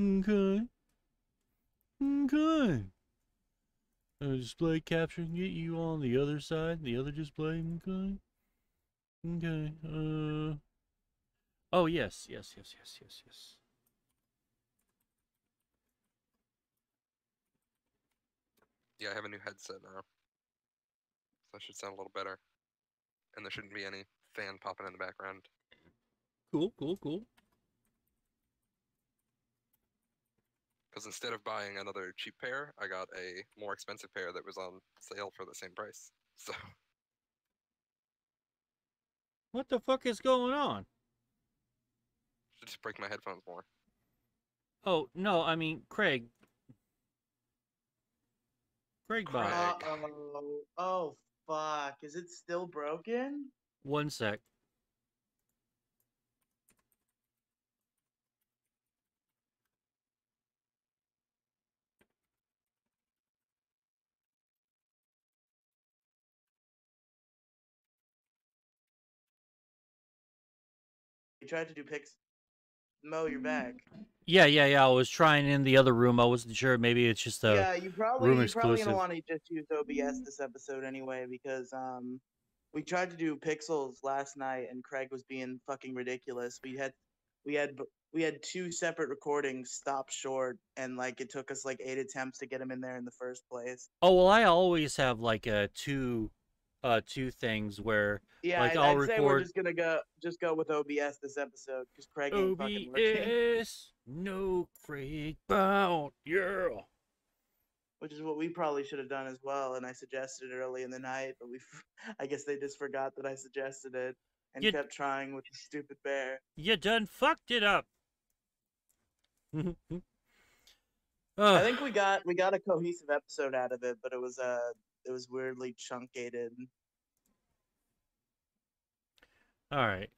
Okay. Okay. Uh, display capture can get you on the other side, the other display. Okay. Okay. Uh. Oh yes, yes, yes, yes, yes, yes. Yeah, I have a new headset now. So I should sound a little better. And there shouldn't be any fan popping in the background. Cool, cool, cool. Because instead of buying another cheap pair, I got a more expensive pair that was on sale for the same price. So What the fuck is going on? should just break my headphones more. Oh no, I mean Craig. Craig. Craig. Uh-oh. Oh, fuck. Is it still broken? One sec. We tried to do pics. Mo, you're back. Yeah, yeah, yeah. I was trying in the other room. I wasn't sure. Maybe it's just a. yeah, you probably room you're probably exclusive. gonna want to just use OBS this episode anyway because um we tried to do pixels last night and Craig was being fucking ridiculous. We had we had we had two separate recordings stop short and like it took us like eight attempts to get him in there in the first place. Oh well, I always have like uh two, uh two things where Yeah, Like, I'd, I'll I'd say we're record- just gonna go just go with OBS this episode because Craig ain't fucking working. OBS, no Craig bound, yeah. which is what we probably should have done as well. And I suggested it early in the night, but we, I guess they just forgot that I suggested it and You- kept trying with the stupid bear. You done fucked it up. I think we got we got a cohesive episode out of it, but it was uh it was weirdly truncated. All right.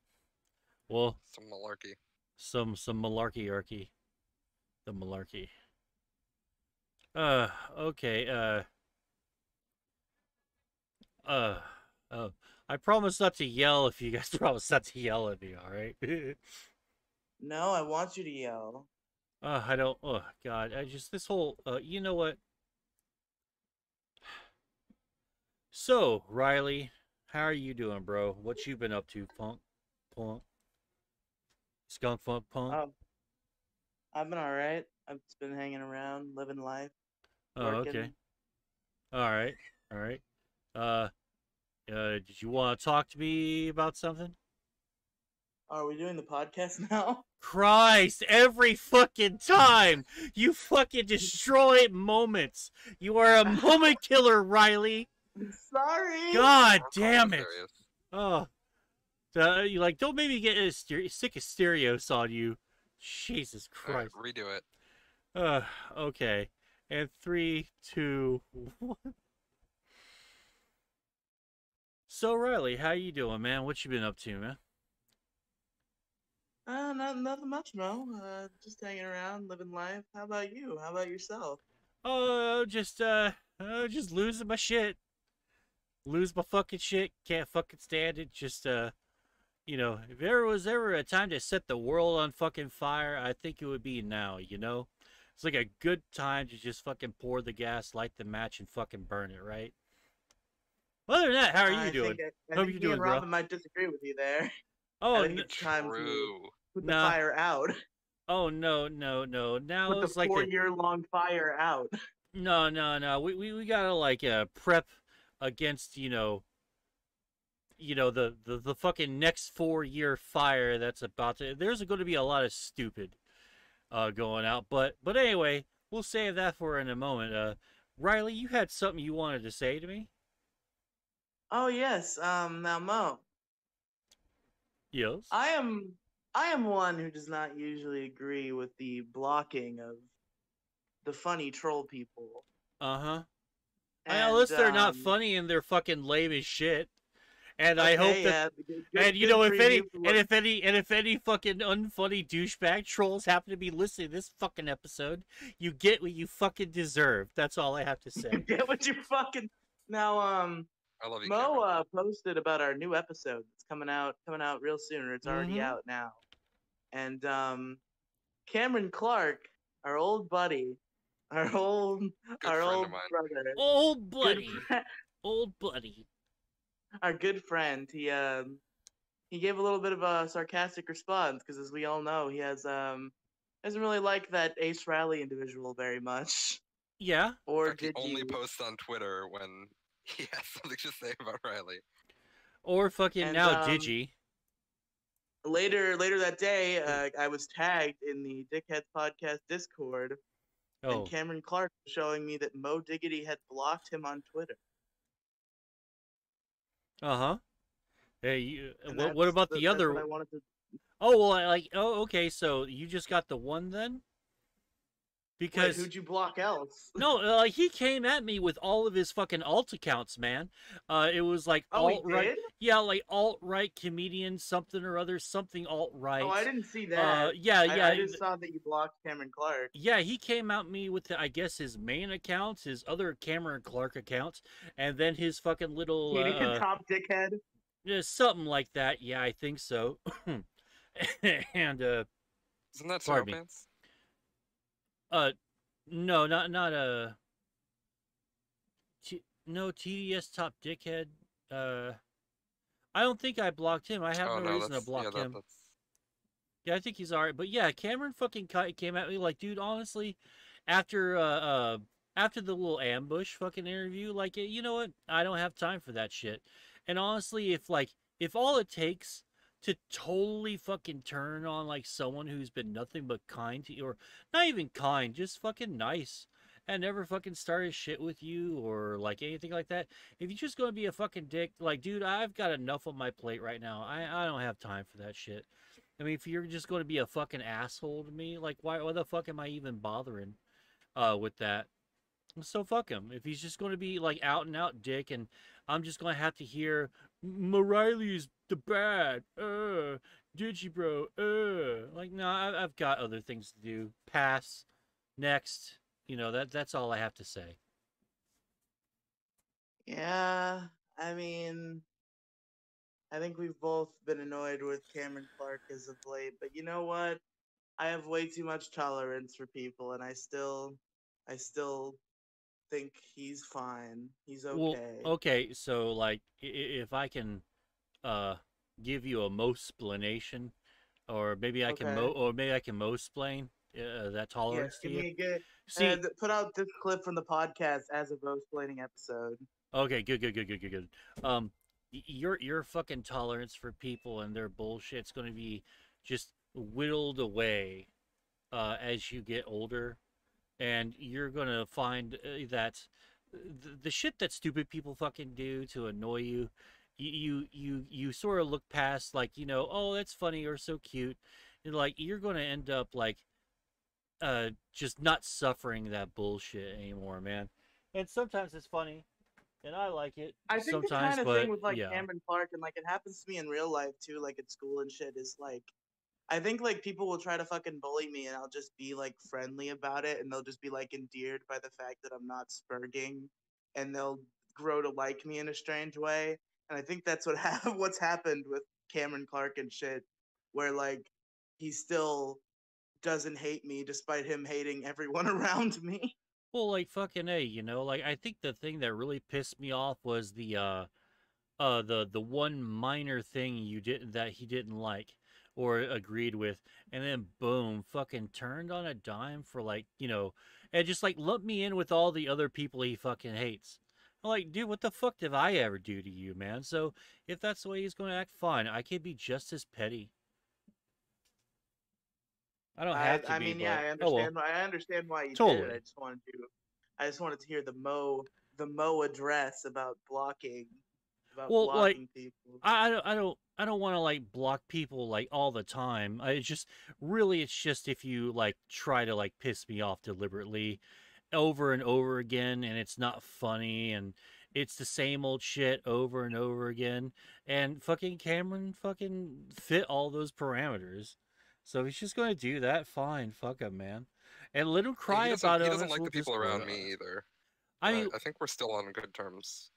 Well, Some malarkey. some some malarkey arky. The malarkey. Uh okay, uh uh oh. I promise not to yell if you guys promise not to yell at me, alright? No, I want you to yell. uh I don't oh god, I just this whole uh you know what? So, Riely, how are you doing, bro? What you been up to, punk? Punk? Skunk funk punk? Um, I've been all right. I've just been hanging around, living life. oh, okay. All right, all right. Uh, uh, did you want to talk to me about something? Are we doing the podcast now? Christ, every fucking time you fucking destroy moments. You are a moment killer, Riely. Sorry. God damn it. serious. Oh, uh, you like don't make me get a ster- sick of stereos on you. Jesus All right, Christ. redo it. Uh, okay. And three, two, one. So Riely, how you doing, man? What you been up to, man? Uh, not nothing much, Mo. Uh, just hanging around, living life. How about you? How about yourself? Oh, just uh, uh, just losing my shit. Lose my fucking shit. Can't fucking stand it. Just uh, you know, if there was ever a time to set the world on fucking fire, I think it would be now. You know, it's like a good time to just fucking pour the gas, light the match, and fucking burn it, right? Other than that, how are you I doing? Think, I, I Hope think you're me doing, and bro. Robin might disagree with you there. Oh, I think n- it's time to True. put the Nah. fire out. oh no, no, no. Now Put the it's like the, four-year-long fire out. No, no, no. We we, we gotta like uh prep against you know you know the the, the fucking next four year fire that's about to. There's going to be a lot of stupid uh going out, but but anyway, we'll save that for in a moment. Uh, Riely, you had something you wanted to say to me? Oh yes. Um. Now, Mo, Yes. I am I am one who does not usually agree with the blocking of the funny troll people. Uh huh. And, Unless they're not um, funny and they're fucking lame as shit. And I hope that yeah, good- good- and you know if any and if any and if any fucking unfunny douchebag trolls happen to be listening to this fucking episode, you get what you fucking deserve. That's all I have to say. get what you fucking now. Um. I love you, Mo uh, posted about our new episode. It's coming out coming out real soon, or it's already Mhm. out now. And um, Cameron Clark, our old buddy, our old Good our old brother, Old buddy, fri- old buddy. our good friend. He um he gave a little bit of a sarcastic response because, as we all know, he has um doesn't really like that Ace Rally individual very much. Yeah. Or fact, he did only you? posts on Twitter when he has something to say about Riely. Or fucking And, now um, Digi. later later that day, uh, I was tagged in the Dickheads podcast Discord, Oh, and Cameron Clark showing me that Moe Diggity had blocked him on Twitter. uh huh. Hey, you, what, what about that- the other? what I wanted to Oh well, I like. Oh, okay. So you just got the one then? Wait, Because who'd you block else? no, uh, like he came at me with all of his fucking alt accounts, man. Uh, it was like Oh, alt right. Yeah, like alt right comedian something or other, something alt right. Oh, I didn't see that. Uh, yeah, I- yeah, I, just saw that you blocked Cameron Clark. yeah. He came at me with, the, I guess, his main accounts, his other Cameron Clark accounts, and then his fucking little Katie uh, top dickhead. yeah, something like that. Yeah, I think so. and uh, Isn't that Pardon me. Uh, no, not not uh, T- no TDS top dickhead. Uh, I don't think I blocked him. I have oh no, no, reason to block yeah, him. that's Yeah, I think he's alright. But yeah, Cameron fucking ki- came at me like, dude, honestly, after uh, uh after the little ambush fucking interview, like, you know what? I don't have time for that shit. And honestly, if like if all it takes to totally fucking turn on like someone who's been nothing but kind to you, or not even kind, just fucking nice, and never fucking started shit with you or like anything like that. If you're just gonna be a fucking dick, like, dude, I've got enough on my plate right now. I I don't have time for that shit. I mean, if you're just to be a fucking asshole to me, like, why, why the fuck am I even bothering uh, with that? So fuck him. If he's just going to be like out and out dick, and I'm just going to have to hear Mariley's the bad, uh, Digi bro, uh, like, no, I, I've got other things to do. Pass, next. You know that that's all I have to say. Yeah, I mean, I think we've both been annoyed with Cameron Clark as of late, but you know what? I have way too much tolerance for people, and I still, I still think he's fine. He's okay. Well, okay, so like, if I can, uh, give you a most explanation, or maybe I can mo, or maybe I can most explain uh, that yeah, tolerance to can you. get See, uh, put out this clip from the podcast as a vote explaining episode? okay, good, good, good, good, good, good. Um, your your fucking tolerance for people and their bullshit's going to be just whittled away, uh, as you get older, and you're gonna find uh, that the, the shit that stupid people fucking do to annoy you you you you, you sort of look past like you know oh that's funny or so cute and like you're gonna end up like uh just not suffering that bullshit anymore man. And sometimes it's funny and i like it I think the kind of but thing with like yeah. Cameron Clark and like it happens to me in real life too, like at school and shit, is like I think like people will try to fucking bully me and I'll just be like friendly about it and they'll just be like endeared by the fact that I'm not spurging and they'll grow to like me in a strange way. And I think that's what ha- what's happened with Cameron Clark and shit, where like he still doesn't hate me despite him hating everyone around me. Well, like fucking a, you know, like I think the thing that really pissed me off was the uh uh the the one minor thing you didn't that he didn't like or agreed with and then boom fucking turned on a dime for like you know and just like lumped me in with all the other people he fucking hates I'm like dude what the fuck did i ever do to you man so if that's the way he's going to act fine i can be just as petty i don't I, have to I be mean, yeah, I but- oh, well. understand. why I understand why you did it. I just wanted to, I just wanted to hear the Mo, the Mo address about blocking, about Well, like, people. I, I don't I don't I don't want to like block people like all the time. I just really it's just if you like try to like piss me off deliberately over and over again and it's not funny and it's the same old shit over and over again and fucking Cameron fucking fit all those parameters. So if he's just going to do that, fine, fuck him, man. And let him cry about it. he doesn't like the people around me either. I mean, I think we're still on good terms,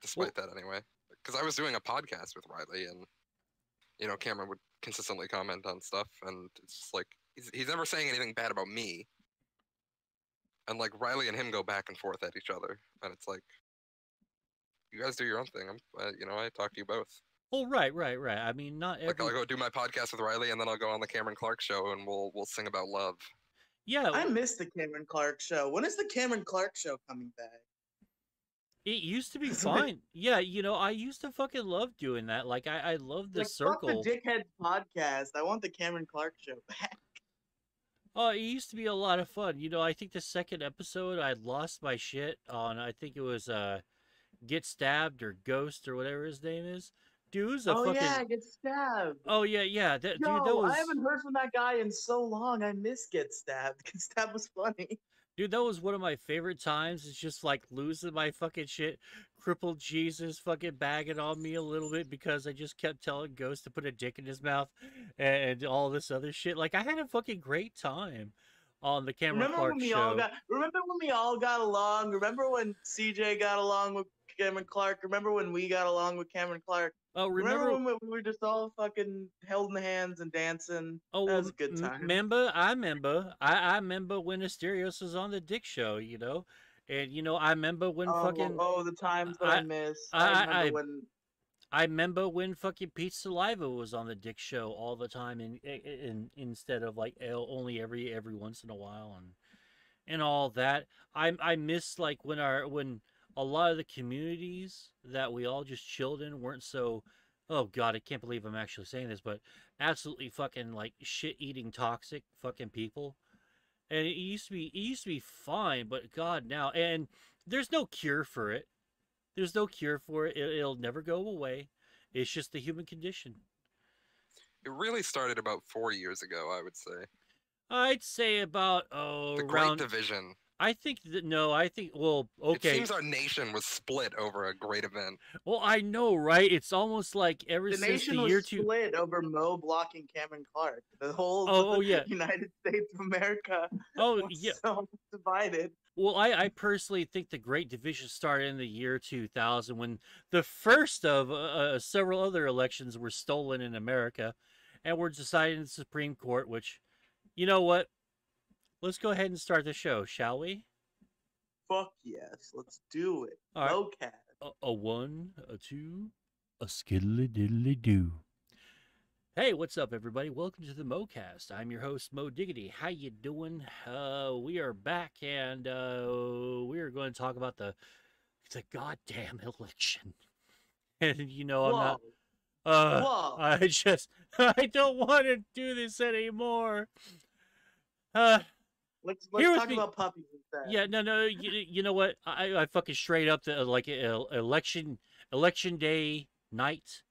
despite that anyway. Because I was doing a podcast with Riely, and you know, Cameron would consistently comment on stuff, and it's just like he's he's never saying anything bad about me. And like Riely and him go back and forth at each other, and it's like, you guys do your own thing. I'm, uh, you know, I talk to you both. Well, right, right, right. I mean, not every. Like I'll go do my podcast with Riely, and then I'll go on the Cameron Clark show, and we'll we'll sing about love. yeah, I miss the Cameron Clark show. When is the Cameron Clark show coming back? It used to be fun. Yeah, you know, I used to fucking love doing that. Like, I, I love the Like, circle. Fuck the Dickhead podcast. I want the Cameron Clark show back. Oh, it used to be a lot of fun. You know, I think the second episode I lost my shit on. I think it was uh, get stabbed or ghost or whatever his name is. Dude's a oh fucking. yeah, get stabbed. Oh yeah, yeah. That, Yo, dude, that was I haven't heard from that guy in so long. I miss Get Stabbed. because Stabbed was funny. Dude. That was one of my favorite times. It's just like losing my fucking shit. Crippled Jesus fucking bagging on me a little bit because I just kept telling Ghost to put a dick in his mouth and all this other shit. Like I had a fucking great time on the Cameron remember Clark when we show. all got? Remember when we all got along? Remember when CJ got along with Cameron Clark? Remember when we got along with Cameron Clark? Oh, Remember, remember? when we, we were just all fucking held in the hands and dancing? Oh, That was a good time. Remember, I remember, I, I remember when Asterios was on the Dick Show, you know, and you know, I remember when oh, fucking, oh, the times that I, I- miss. I- I, remember I- when I remember when fucking Pete Saliva was on the Dick Show all the time, and in, instead of like only every every once in a while, and and all that. I I miss like when our when a lot of the communities that we all just chilled in weren't so. Oh God, I can't believe I'm actually saying this, but absolutely fucking like shit eating toxic fucking people. And it used to be it used to be fine, but God now and there's no cure for it. There's no cure for it. it it'll never go away. It's just the human condition. It really started about four years ago, I would say. I'd say about oh The Great around. Division. I think that no, I think well okay. It okay. seems our nation was split over a great event. Well, I know, right? It's almost like ever the since nation the was year two. split over Mo blocking Cameron Clark. The whole Oh, oh, yeah. United States of America Oh was yeah. so divided. Well, I, I personally think the Great Division started in the year 2000 when the first of uh, uh, several other elections were stolen in America and were decided in the Supreme Court, which, you know what? Let's go ahead and start the show, shall we? Fuck yes, let's do it. All right. Locat. A, a one, a two, a skiddly diddly doo. Hey, what's up, everybody? Welcome to the Moecast. I'm your host, Moe Diggity. How you doing? Uh, we are back, and uh, we are going to talk about the the goddamn election. And you know, I'm Whoa. not. Uh, Whoa. I just I don't want to do this anymore. Uh, let's let's talk me- about puppies instead. yeah, no, no. You, you know what? I, I fucking straight up to like election election day night.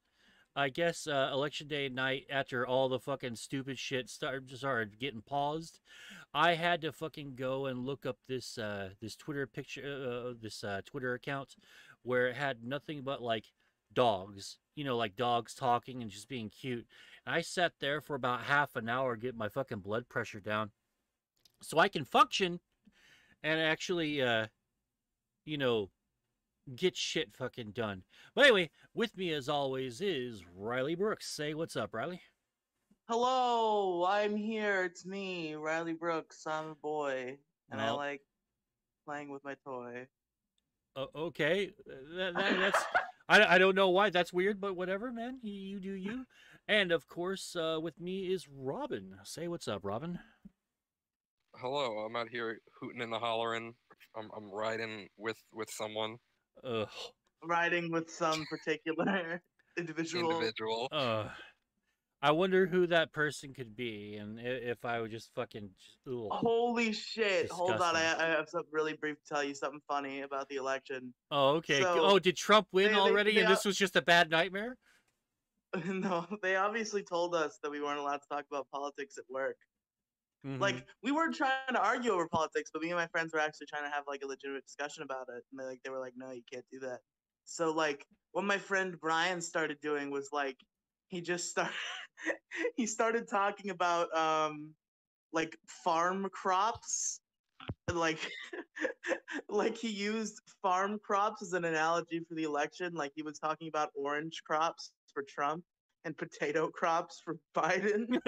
I guess uh, election day night after all the fucking stupid shit started started getting paused. I had to fucking go and look up this uh, this Twitter picture, uh, this uh, Twitter account, where it had nothing but like dogs, you know, like dogs talking and just being cute. And I sat there for about half an hour getting my fucking blood pressure down, so I can function and actually, uh, you know, get shit fucking done. But anyway, with me as always is Riely Brooks. Say what's up, Riely. Hello, I'm here. It's me, Riely Brooks. I'm a boy, and I like playing with my toy. Uh, okay, that, that, that's I, I don't know why that's weird, but whatever, man. You, you do you. And of course, uh, with me is Robin. Say what's up, Robin. Hello, I'm out here hooting and hollering. I'm I'm riding with with someone Ugh. Riding with some particular individual. individual. Uh, I wonder who that person could be, and if I would just fucking. Ugh. Holy shit! Hold on, I, I have something really brief to tell you. Something funny about the election. Oh, okay. So, oh, did Trump win they- they- already, they and this was just a bad nightmare? no, they obviously told us that we weren't allowed to talk about politics at work. Mhm. Like we weren't trying to argue over politics, but me and my friends were actually trying to have like a legitimate discussion about it. And they like they were like, no, you can't do that. So like what my friend Brian started doing was like he just started he started talking about um like farm crops. Like like he used farm crops as an analogy for the election. Like he was talking about orange crops for Trump and potato crops for Biden.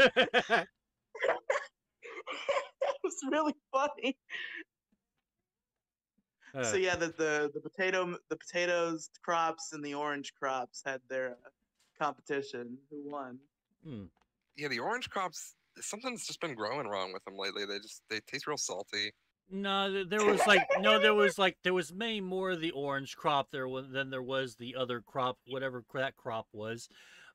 that was really funny. Uh, so yeah, the, the the potato the potatoes crops and the orange crops had their uh, competition. Who won? hmm. Yeah, the orange crops. Something's just been growing wrong with them lately. They just they taste real salty. No, there was like no, there was like there was many more of the orange crop there than there was the other crop, whatever that crop was.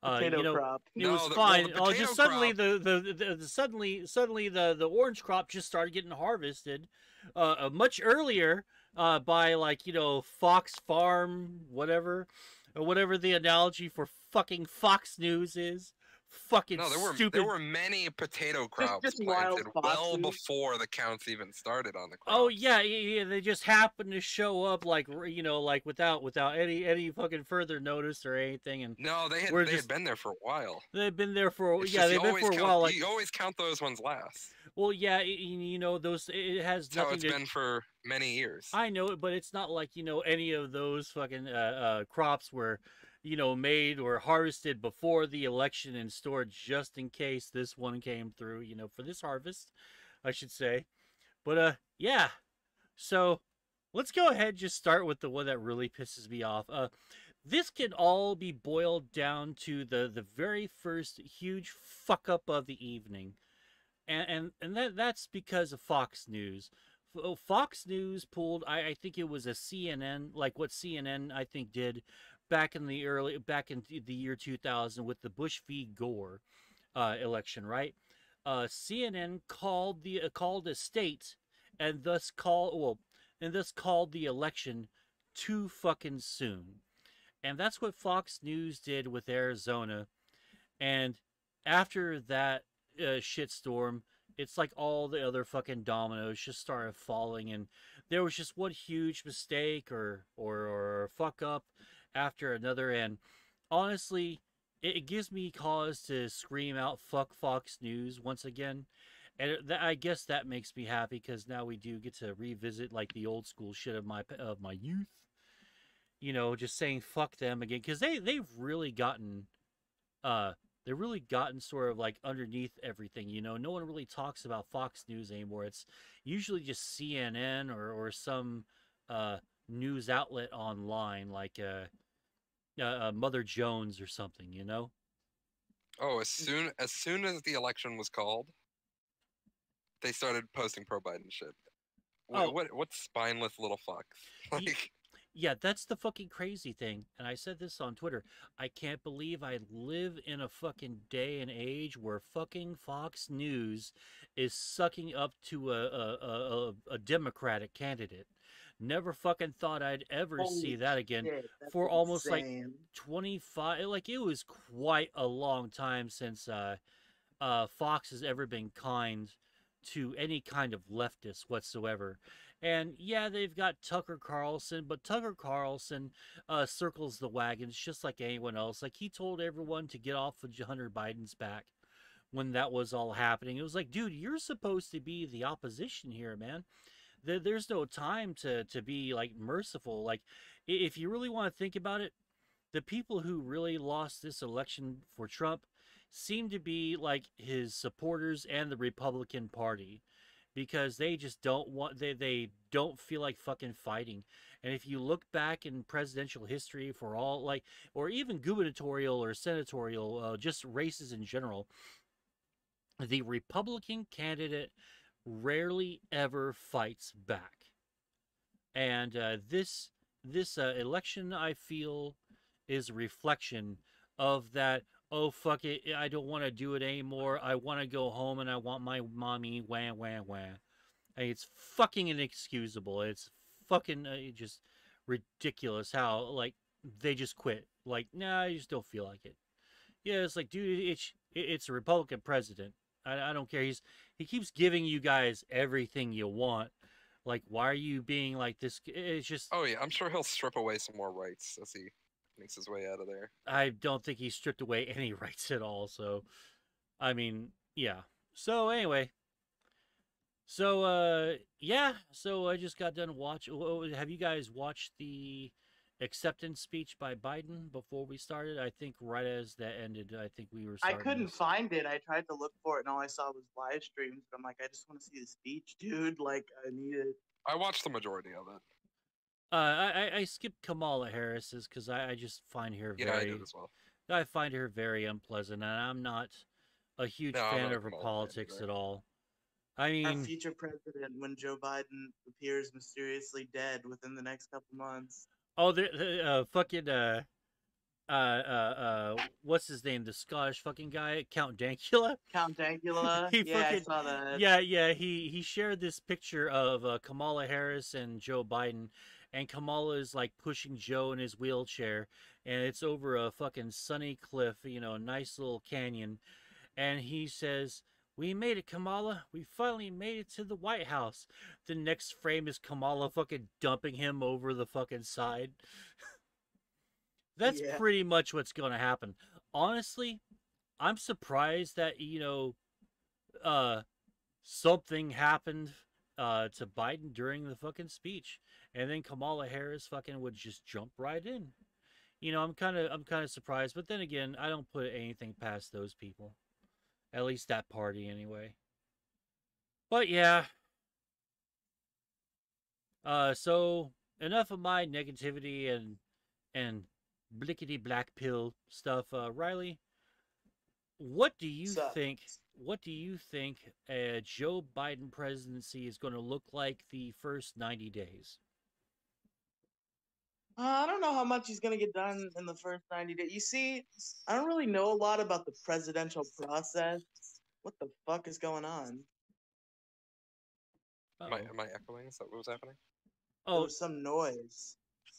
Uh, Potato you know, crop. it No, was the- well, fine. the oh, just suddenly crop- the, the, the, the suddenly suddenly the the orange crop just started getting harvested, uh, uh, much earlier, uh, by like you know Fox Farm, whatever, or whatever the analogy for fucking Fox News is. Fucking No, there were stupid. there were many potato crops just wild planted well before the counts even started on the crops. Oh yeah, yeah, yeah, they just happened to show up like you know, like without without any any fucking further notice or anything, and No, they had they just- had been there for a while. they've been there for a- It's yeah, they've been always for a count, while. Like, you always count those ones last. well, yeah, y- y- you know, those it has That's how nothing it's to. been for many years. I know it, but it's not like you know any of those fucking uh, uh, crops were, you know, made or harvested before the election and stored just in case this one came through. You know, for this harvest, I should say. But uh, yeah. So let's go ahead just start with the one that really pisses me off. Uh, this can all be boiled down to the the very first huge fuck up of the evening, and and and that that's because of Fox News. Oh, Fox News pulled, I, I think it was a CNN, like what CNN I think did back in the early, back in the year 2000 with the Bush v. Gore uh, election, right? Uh, CNN called the uh, called a state and thus call well, and thus called the election too fucking soon, and that's what Fox News did with Arizona, and after that uh, shitstorm, it's like all the other fucking dominoes just started falling and there was just one huge mistake or or, or fuck up after another and honestly it, gives me cause to scream out fuck fox news once again and that, i guess that makes me happy because now we do get to revisit like the old school shit of my of my youth you know just saying fuck them again because they they've really gotten uh they've really gotten sort of like underneath everything. You know, no one really talks about Fox News anymore. It's usually just CNN or or some uh, news outlet online, like uh, uh, uh, Mother Jones or something. You know. Oh, as soon as soon as the election was called, they started posting pro Biden shit. What, Oh. what what spineless little fucks? Like Yeah, that's the fucking crazy thing. And I said this on Twitter. I can't believe I live in a fucking day and age where fucking Fox News is sucking up to a a, a, a, a Democratic candidate. Never fucking thought I'd ever see that again. Shit, for almost, like, 25 like it was quite a long time since uh uh Fox has ever been kind to any kind of leftist whatsoever. And yeah, they've got Tucker Carlson, but Tucker Carlson uh circles the wagons just like anyone else. Like he told everyone to get off of Hunter Biden's back when that was all happening. It was like, dude, you're supposed to be the opposition here, man. There, there's no time to to be like merciful. Like if you really want to think about it, the people who really lost this election for Trump seem to be like his supporters and the Republican Party because they just don't want they they don't feel like fucking fighting. And if you look back in presidential history for all like or even gubernatorial or senatorial uh, just races in general, the Republican candidate rarely ever fights back. And uh, this this uh, election, I feel, is a reflection of that. Oh fuck it! I don't want to do it anymore. I want to go home and I want my mommy. Wah wah wah. It's fucking inexcusable. It's fucking uh, just ridiculous how like they just quit. Like, nah, I just don't feel like it. Yeah, it's like, dude, it's it's a Republican president. I, I don't care. He's he keeps giving you guys everything you want. Like, why are you being like this? It's just oh yeah, I'm sure he'll strip away some more rights as he makes his way out of there. I don't think he stripped away any rights at all. So, I mean, yeah. So anyway, so uh, yeah. So I just got done watch. Have you guys watched the acceptance speech by Biden before we started. I think right as that ended, I think we were. I couldn't this. find it. I tried to look for it, and all I saw was live streams. But I'm like, I just want to see the speech, dude. Like, I need it. I watched the majority of it. Uh, I I- I skipped Kamala Harris's because I, I just find her Yeah, I very. did as well. I find her very unpleasant, and I'm not a huge No, fan of her Kamala fan politics either. at all. I mean, our mean, future president, when Joe Biden appears mysteriously dead within the next couple months. Oh, the, the uh, fucking uh, uh, uh, uh, what's his name? The Scottish fucking guy, Count Dankula. Count Dankula. He yeah, I saw that. Yeah, yeah. He he shared this picture of uh, Kamala Harris and Joe Biden, and Kamala is like pushing Joe in his wheelchair, and it's over a fucking sunny cliff, you know, a nice little canyon, and he says. We made it, Kamala. We finally made it to the White House. The next frame is Kamala fucking dumping him over the fucking side. That's Yeah. pretty much what's going to happen. Honestly, I'm surprised that, you know, uh, something happened uh, to Biden during the fucking speech, and then Kamala Harris fucking would just jump right in. You know, I'm kind of I'm kind of surprised, but then again, I don't put anything past those people. At least that party, anyway. But yeah. Uh, so enough of my negativity and and blickety black pill stuff. Uh, Riely, what do you think? What do you think a Joe Biden presidency is going to look like the first ninety days? Uh, I don't know how much he's gonna get done in the first ninety days. You see, I don't really know a lot about the presidential process. What the fuck is going on? Am I, am I echoing? Is that what was happening? There Oh, was some noise.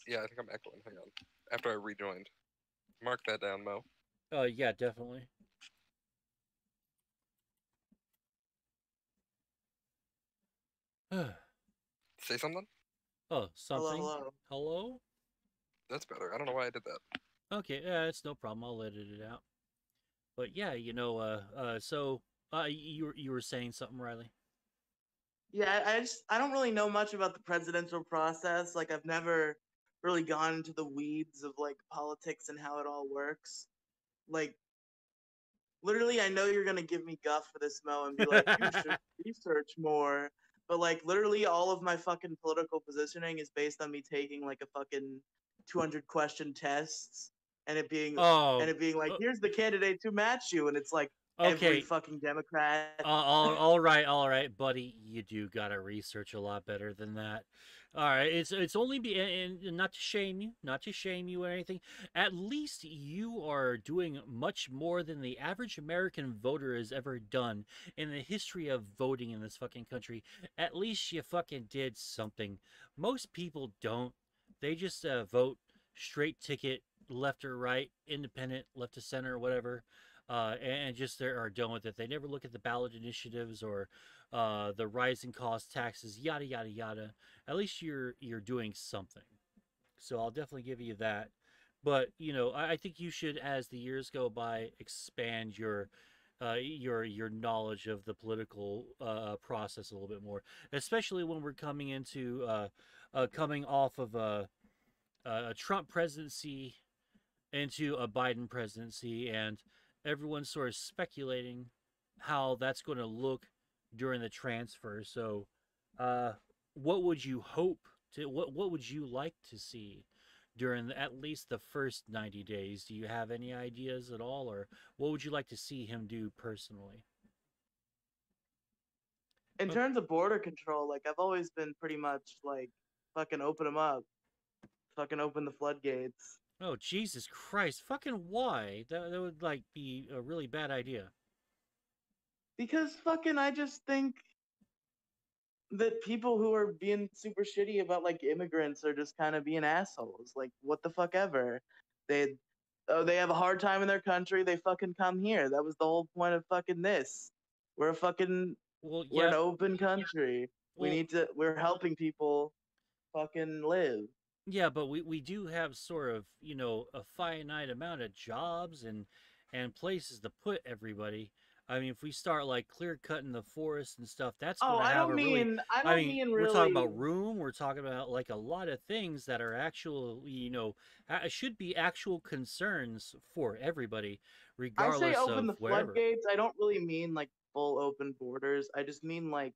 Yeah, I think I'm echoing. Hang on. After I rejoined. Mark that down, Mo. uh, yeah, definitely. Say something? oh, something. Hello, hello. Hello? That's better. I don't know why I did that. Okay, yeah, it's no problem. I'll edit it out. But yeah, you know, uh, uh, so uh, you were you were saying something, Riely? Yeah, I I just I don't really know much about the presidential process. Like I've never really gone into the weeds of like politics and how it all works. Like literally I know you're gonna give me guff for this Mo and be like, you should research more. But like literally all of my fucking political positioning is based on me taking like a fucking two hundred question tests and it being Oh, and it being like, uh, here's the candidate to match you and it's like every fucking Democrat Uh, all, all right, all right, buddy. You do gotta research a lot better than that. All right, it's it's only be and and not to shame you, not to shame you or anything. At least you are doing much more than the average American voter has ever done in the history of voting in this fucking country. At least you fucking did something. Most people don't. They just uh, vote straight ticket, left or right, independent, left to center, or whatever uh, and just they are done with it. They never look at the ballot initiatives or uh, the rising cost taxes, yada yada yada. At least you're you're doing something. So I'll definitely give you that. But you know, I, I think you should, as the years go by, expand your uh, your your knowledge of the political uh, process a little bit more, especially when we're coming into uh, uh, coming off of a, a Trump presidency into a Biden presidency, and everyone's sort of speculating how that's going to look during the transfer. So, uh, what would you hope to? What what would you like to see during the, at least the first ninety days? Do you have any ideas at all, or what would you like to see him do personally? in Okay. terms of border control, like I've always been pretty much like fucking open them up, fucking open the floodgates. Oh Jesus Christ! Fucking why? That that would like be a really bad idea. Because fucking, I just think that people who are being super shitty about like immigrants are just kind of being assholes. Like, what the fuck ever. They, oh, they have a hard time in their country. They fucking come here. That was the whole point of fucking this. We're a fucking, Well, we're an open country. we well- need to. We're helping people, fucking live. Yeah, but we, we do have sort of, you know, a finite amount of jobs and and places to put everybody. I mean, if we start like clear cutting the forest and stuff, that's Oh, I have don't a mean. really. I don't I mean, mean we're talking about room. We're talking about like a lot of things that are actually you know, should be actual concerns for everybody, regardless. I regardless say open of the wherever. floodgates. I don't really mean like full open borders. I just mean like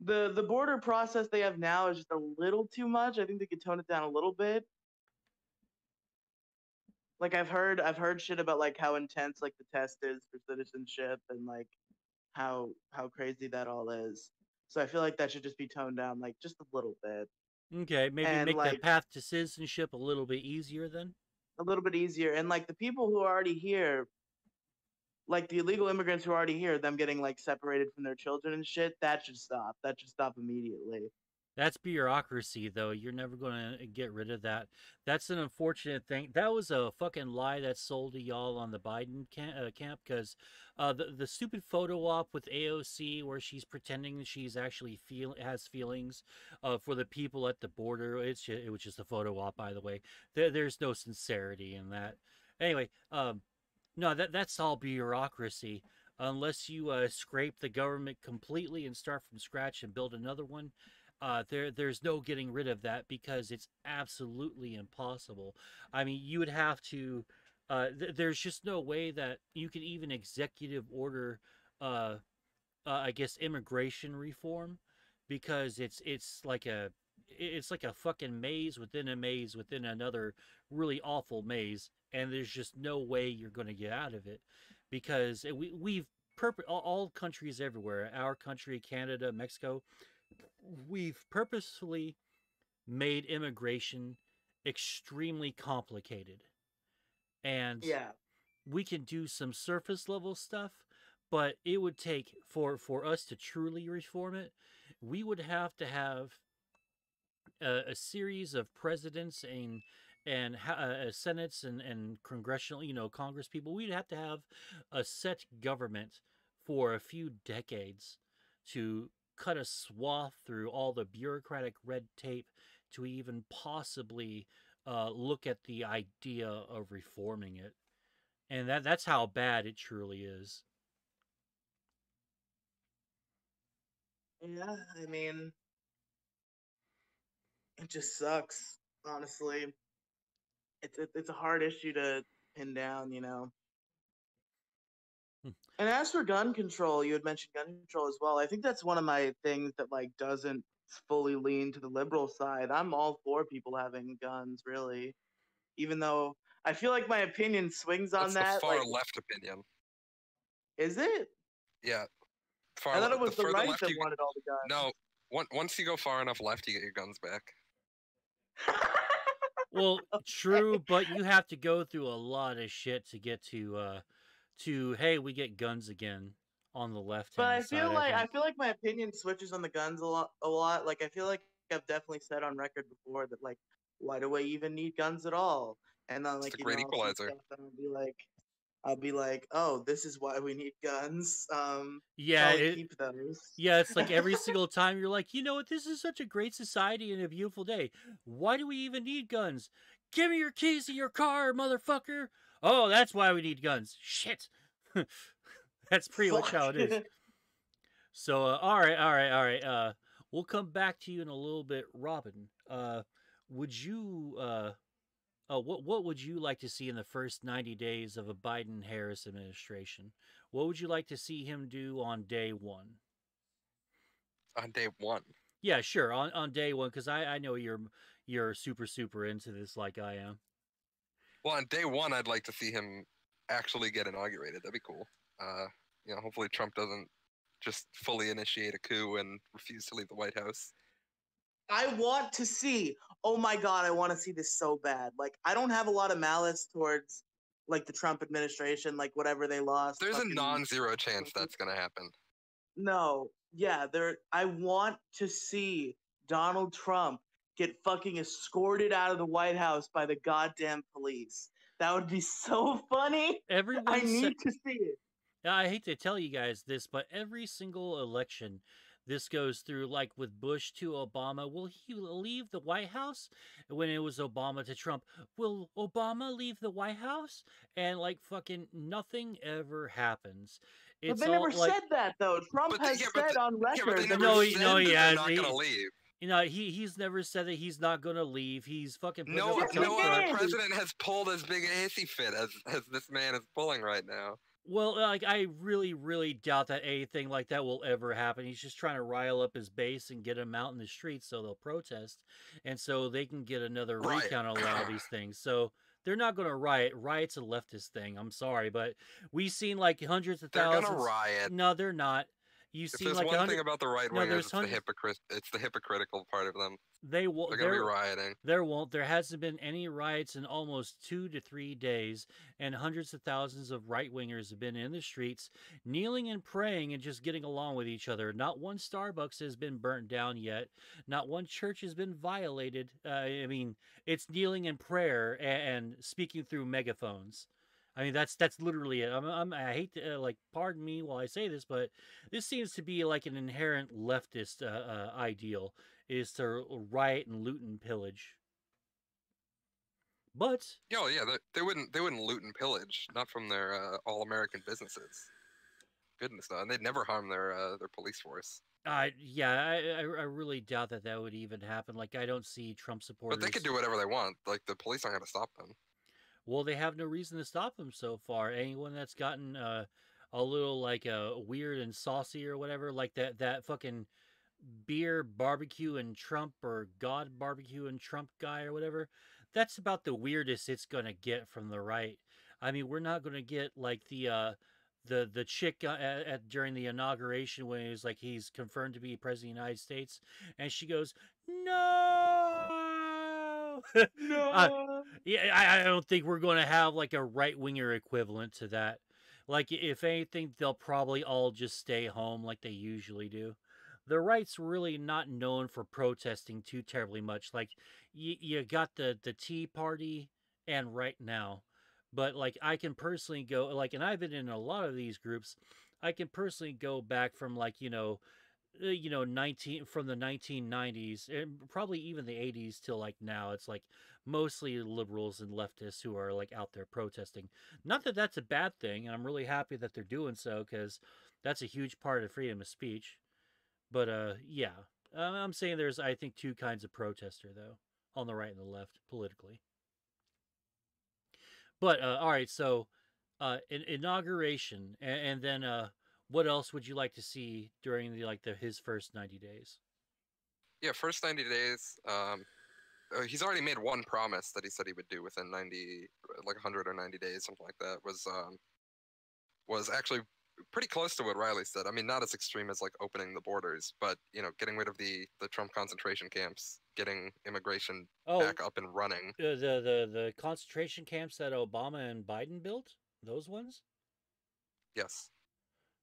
the the border process they have now is just a little too much. I think they could tone it down a little bit. Like I've heard I've heard shit about like how intense like the test is for citizenship and like how how crazy that all is. So I feel like that should just be toned down like just a little bit. Okay, maybe And, make the path to citizenship a little bit easier then. a little bit easier. And like the people who are already here, like the illegal immigrants who are already here, them getting like separated from their children and shit, that should stop. That should stop immediately. That's bureaucracy, though. You're never going to get rid of that. That's an unfortunate thing. That was a fucking lie that sold to y'all on the Biden camp, uh, because uh, the the stupid photo op with AOC where she's pretending she's actually feel has feelings uh, for the people at the border. It's it was just a photo op, by the way. There, there's no sincerity in that. Anyway, um, no, that that's all bureaucracy. Unless you uh, scrape the government completely and start from scratch and build another one, uh, there there's no getting rid of that because it's absolutely impossible. I mean, you would have to. Uh, th- there's just no way that you can even executive order, uh, uh, I guess, immigration reform, because it's it's like a it's like a fucking maze within a maze within another really awful maze, and there's just no way you're going to get out of it, because eh, we we've purpo- all, all countries everywhere, our country, Canada, Mexico, we've purposefully made immigration extremely complicated. And Yeah. we can do some surface level stuff, but it would take for for us to truly reform it, we would have to have a, a series of presidents and and uh, senates and and congressional, you know, Congress people. We'd have to have a set government for a few decades to cut a swath through all the bureaucratic red tape to even possibly uh, look at the idea of reforming it. And that that's how bad it truly is. Yeah, I mean, it just sucks, honestly. It's a, it's a hard issue to pin down, you know. Hmm. And as for gun control, you had mentioned gun control as well. I think that's one of my things that like doesn't fully lean to the liberal side. I'm all for people having guns, really, even though I feel like my opinion swings on That's that. the far like, left opinion. is it? Yeah. Far I thought le- it was the, further right left that you wanted all the guns. No, one, once you go far enough left, you get your guns back. Well, true, but you have to go through a lot of shit to get to uh to hey, we get guns again on the left But I feel side. like I think. feel like my opinion switches on the guns a lot. A lot. Like I feel like I've definitely said on record before that like, why do I even need guns at all? And then like the you great know, equalizer. stuff and I'll be like, I'll be like, oh, this is why we need guns. Um, yeah, it, keep those. yeah, it's like every single time you're like, you know what, this is such a great society and a beautiful day. Why do we even need guns? Give me your keys to your car, motherfucker. Oh, that's why we need guns. Shit. that's pretty much how it is. So, uh, all right, all right, all right. Uh, we'll come back to you in a little bit, Robin. Uh, would you, uh, uh, what what would you like to see in the first ninety days of a Biden Harris administration? What would you like to see him do on day one? On day one. Yeah, sure, on on day one, because I I know you're you're super super into this like I am. Well, on day one, I'd like to see him actually get inaugurated. That'd be cool. Uh, you know, hopefully Trump doesn't just fully initiate a coup and refuse to leave the White House. I want to see. Oh my god, I want to see this so bad. Like I don't have a lot of malice towards like the Trump administration, like whatever they lost. There's a non-zero chance that's gonna happen. No, yeah, there. I want to see Donald Trump get fucking escorted out of the White House by the goddamn police. That would be so funny. Everyone I sa- need to see it. Yeah, I hate to tell you guys this, but every single election, this goes through like with Bush to Obama. Will he leave the White House? When it was Obama to Trump, will Obama leave the White House? And like fucking nothing ever happens. But It's they all never like said that though. Trump But has yeah, said the- on record they that never No, he- no, that he has- not gonna leave. you know he he's never said that he's not going to leave. He's fucking No, up Yes, a he no front. other president has pulled as big a hissy fit as as this man is pulling right now. Well, uh, like I really, really doubt that anything like that will ever happen. He's just trying to rile up his base and get them out in the streets so they'll protest, and so they can get another recount on a lot of these things. So they're not going to riot. Riot's a leftist thing. I'm sorry, but we've seen like hundreds of They're thousands. gonna riot. No, they're not. You've If there's like one hundred. thing about the right wingers, there's it's the hypocrite. It's the hypocritical part of them. They will. They're gonna be rioting. There won't. There hasn't been any riots in almost two to three days, and hundreds of thousands of right wingers have been in the streets, kneeling and praying and just getting along with each other. Not one Starbucks has been burnt down yet. Not one church has been violated. Uh, I mean, it's kneeling in prayer and, and speaking through megaphones. I mean, that's that's literally it. I'm, I'm, I hate to uh, like, pardon me while I say this, but this seems to be like an inherent leftist uh, uh, ideal is to riot and loot and pillage. But Oh yeah, they, they wouldn't they wouldn't loot and pillage, not from their uh, all American businesses. Goodness no, and they'd never harm their uh, their police force. I yeah, I, I really doubt that that would even happen. Like I don't see Trump supporters. But they could do whatever they want. Like the police aren't gonna stop them. Well, they have no reason to stop them so far. Anyone that's gotten uh, a little like uh, weird and saucy or whatever, like that that fucking beer barbecue and Trump or God barbecue and Trump guy or whatever. That's about the weirdest it's gonna get from the right. I mean, we're not gonna get like the uh, the the chick uh, at, at during the inauguration when he was like he's confirmed to be president of the United States, and she goes no. No. Uh, yeah, I, I don't think we're going to have like a right winger equivalent to that. Like, if anything, they'll probably all just stay home like they usually do. The right's really not known for protesting too terribly much. Like, you, you got the, the Tea Party and right now. But, like, I can personally go, like, and I've been in a lot of these groups. I can personally go back from, like, you know, you know 19 from the 1990s and probably even the 80s till like now it's like mostly liberals and leftists who are like out there protesting. Not that that's a bad thing and i'm really happy that they're doing so because that's a huge part of freedom of speech but uh yeah. I'm saying there's i think two kinds of protester though on the right and the left politically. But uh all right so uh inauguration and, and then uh what else would you like to see during the like the his first 90 days Yeah, first ninety days. Um, uh, he's already made one promise that he said he would do within ninety, like hundred or ninety days, something like that. Was um, was actually pretty close to what Riely said. I mean, not as extreme as like opening the borders, but you know, getting rid of the the Trump concentration camps, getting immigration oh back up and running. uh, the the the concentration camps that obama and biden built those ones Yes.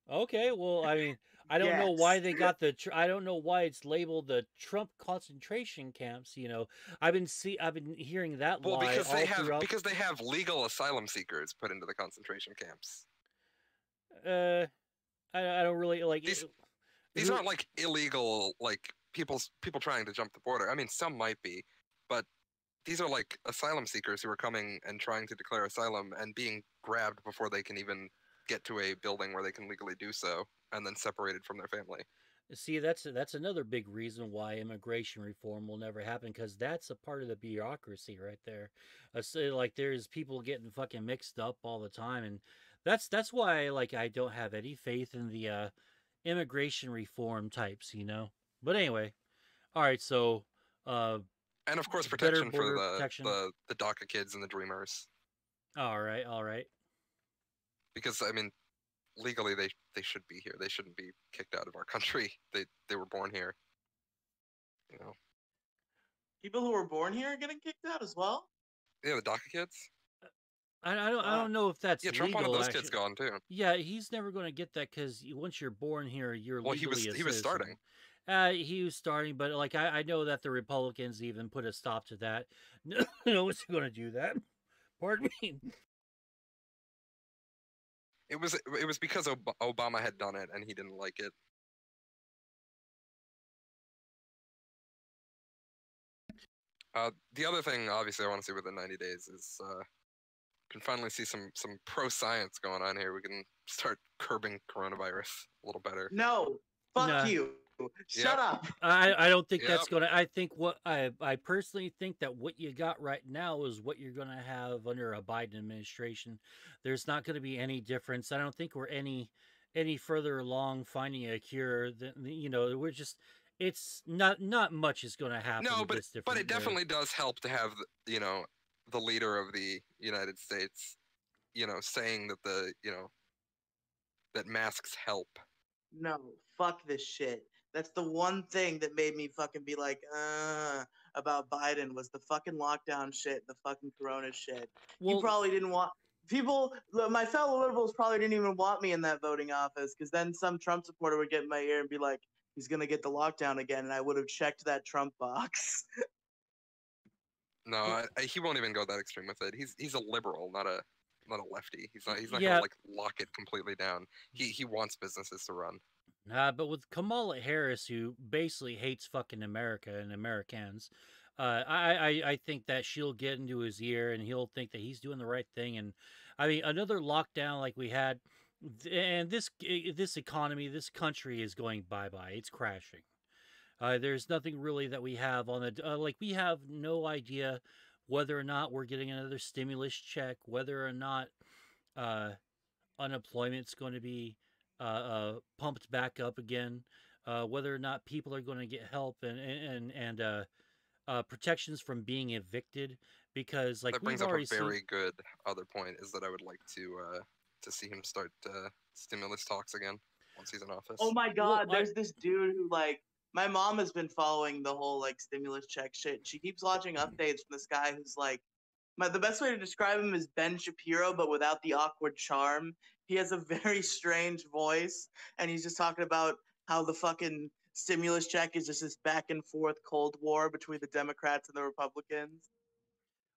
Okay well i mean i don't know why they got the tr- i don't know why it's labeled the trump concentration camps you know i've been see i've been hearing that Well, because they have throughout because they have legal asylum seekers put into the concentration camps. uh I, I don't really like These- it- These who- aren't like illegal like people people trying to jump the border. I mean, some might be, but these are like asylum seekers who are coming and trying to declare asylum and being grabbed before they can even get to a building where they can legally do so, and then separated from their family. See, that's that's another big reason why immigration reform will never happen because that's a part of the bureaucracy right there. So, like there's people getting fucking mixed up all the time, and that's that's why like I don't have any faith in the uh, immigration reform types, you know. But anyway, all right, so uh, And of course, protection for the, protection. the the DACA kids and the Dreamers, all right, all right. Because I mean, legally they they should be here. They shouldn't be kicked out of our country. They they were born here. You know, People who were born here are getting kicked out as well. yeah, the DACA kids. I, I don't I Uh, don't know if that's Yeah, Trump legal. wanted those kids gone too. Yeah, he's never going to get that because once you're born here, you're Well, he was a he was starting. Uh, he was starting, but like I, I know that the Republicans even put a stop to that. No, no one's going to do that. Pardon me. It was it was because Ob- Obama had done it and he didn't like it. Uh, the other thing, obviously, I want to see within 90 days is uh, can finally see some some pro science going on here. We can start curbing coronavirus a little better. No, fuck you. Shut Yep. up. I, I don't think that's gonna. I think what I I personally think that what you got right now is what you're gonna have under a Biden administration. There's not gonna be any difference. I don't think we're any any further along finding a cure. Than you know, we're just. It's not not much is gonna happen. No, but that's but it there. definitely does help to have you know the leader of the United States, you know, saying that the you know that masks help. No, fuck this shit. That's the one thing that made me fucking be like, uh, about Biden was the fucking lockdown shit, the fucking corona shit. you probably didn't want people. My fellow liberals probably didn't even want me in that voting office because then some Trump supporter would get in my ear and be like, "He's gonna get the lockdown again," and I would have checked that Trump box. No, I, I, he won't even go that extreme with it. He's he's a liberal, not a not a lefty. He's not he's not Yeah. gonna like lock it completely down. He he wants businesses to run. Uh, but with Kamala Harris, who basically hates fucking America and Americans, uh, I, I I think that she'll get into his ear and he'll think that he's doing the right thing. And I mean, another lockdown like we had, and this e- this economy, this country is going bye bye. It's crashing. Uh, there's nothing really that we have on the uh, like. We have no idea whether or not we're getting another stimulus check, whether or not uh, unemployment's going to be uh, uh, pumped back up again, uh, whether or not people are going to get help and and and uh, uh, protections from being evicted, because like that brings we've up a already seen. very good other point is that I would like to uh to see him start uh, stimulus talks again once he's in office. oh my Well, god, I- there's this dude who like. My mom has been following the whole like stimulus check shit. She keeps watching updates from this guy who's like, my the best way to describe him is Ben Shapiro, but without the awkward charm. He has a very strange voice, and he's just talking about how the fucking stimulus check is just this back and forth Cold War between the Democrats and the Republicans.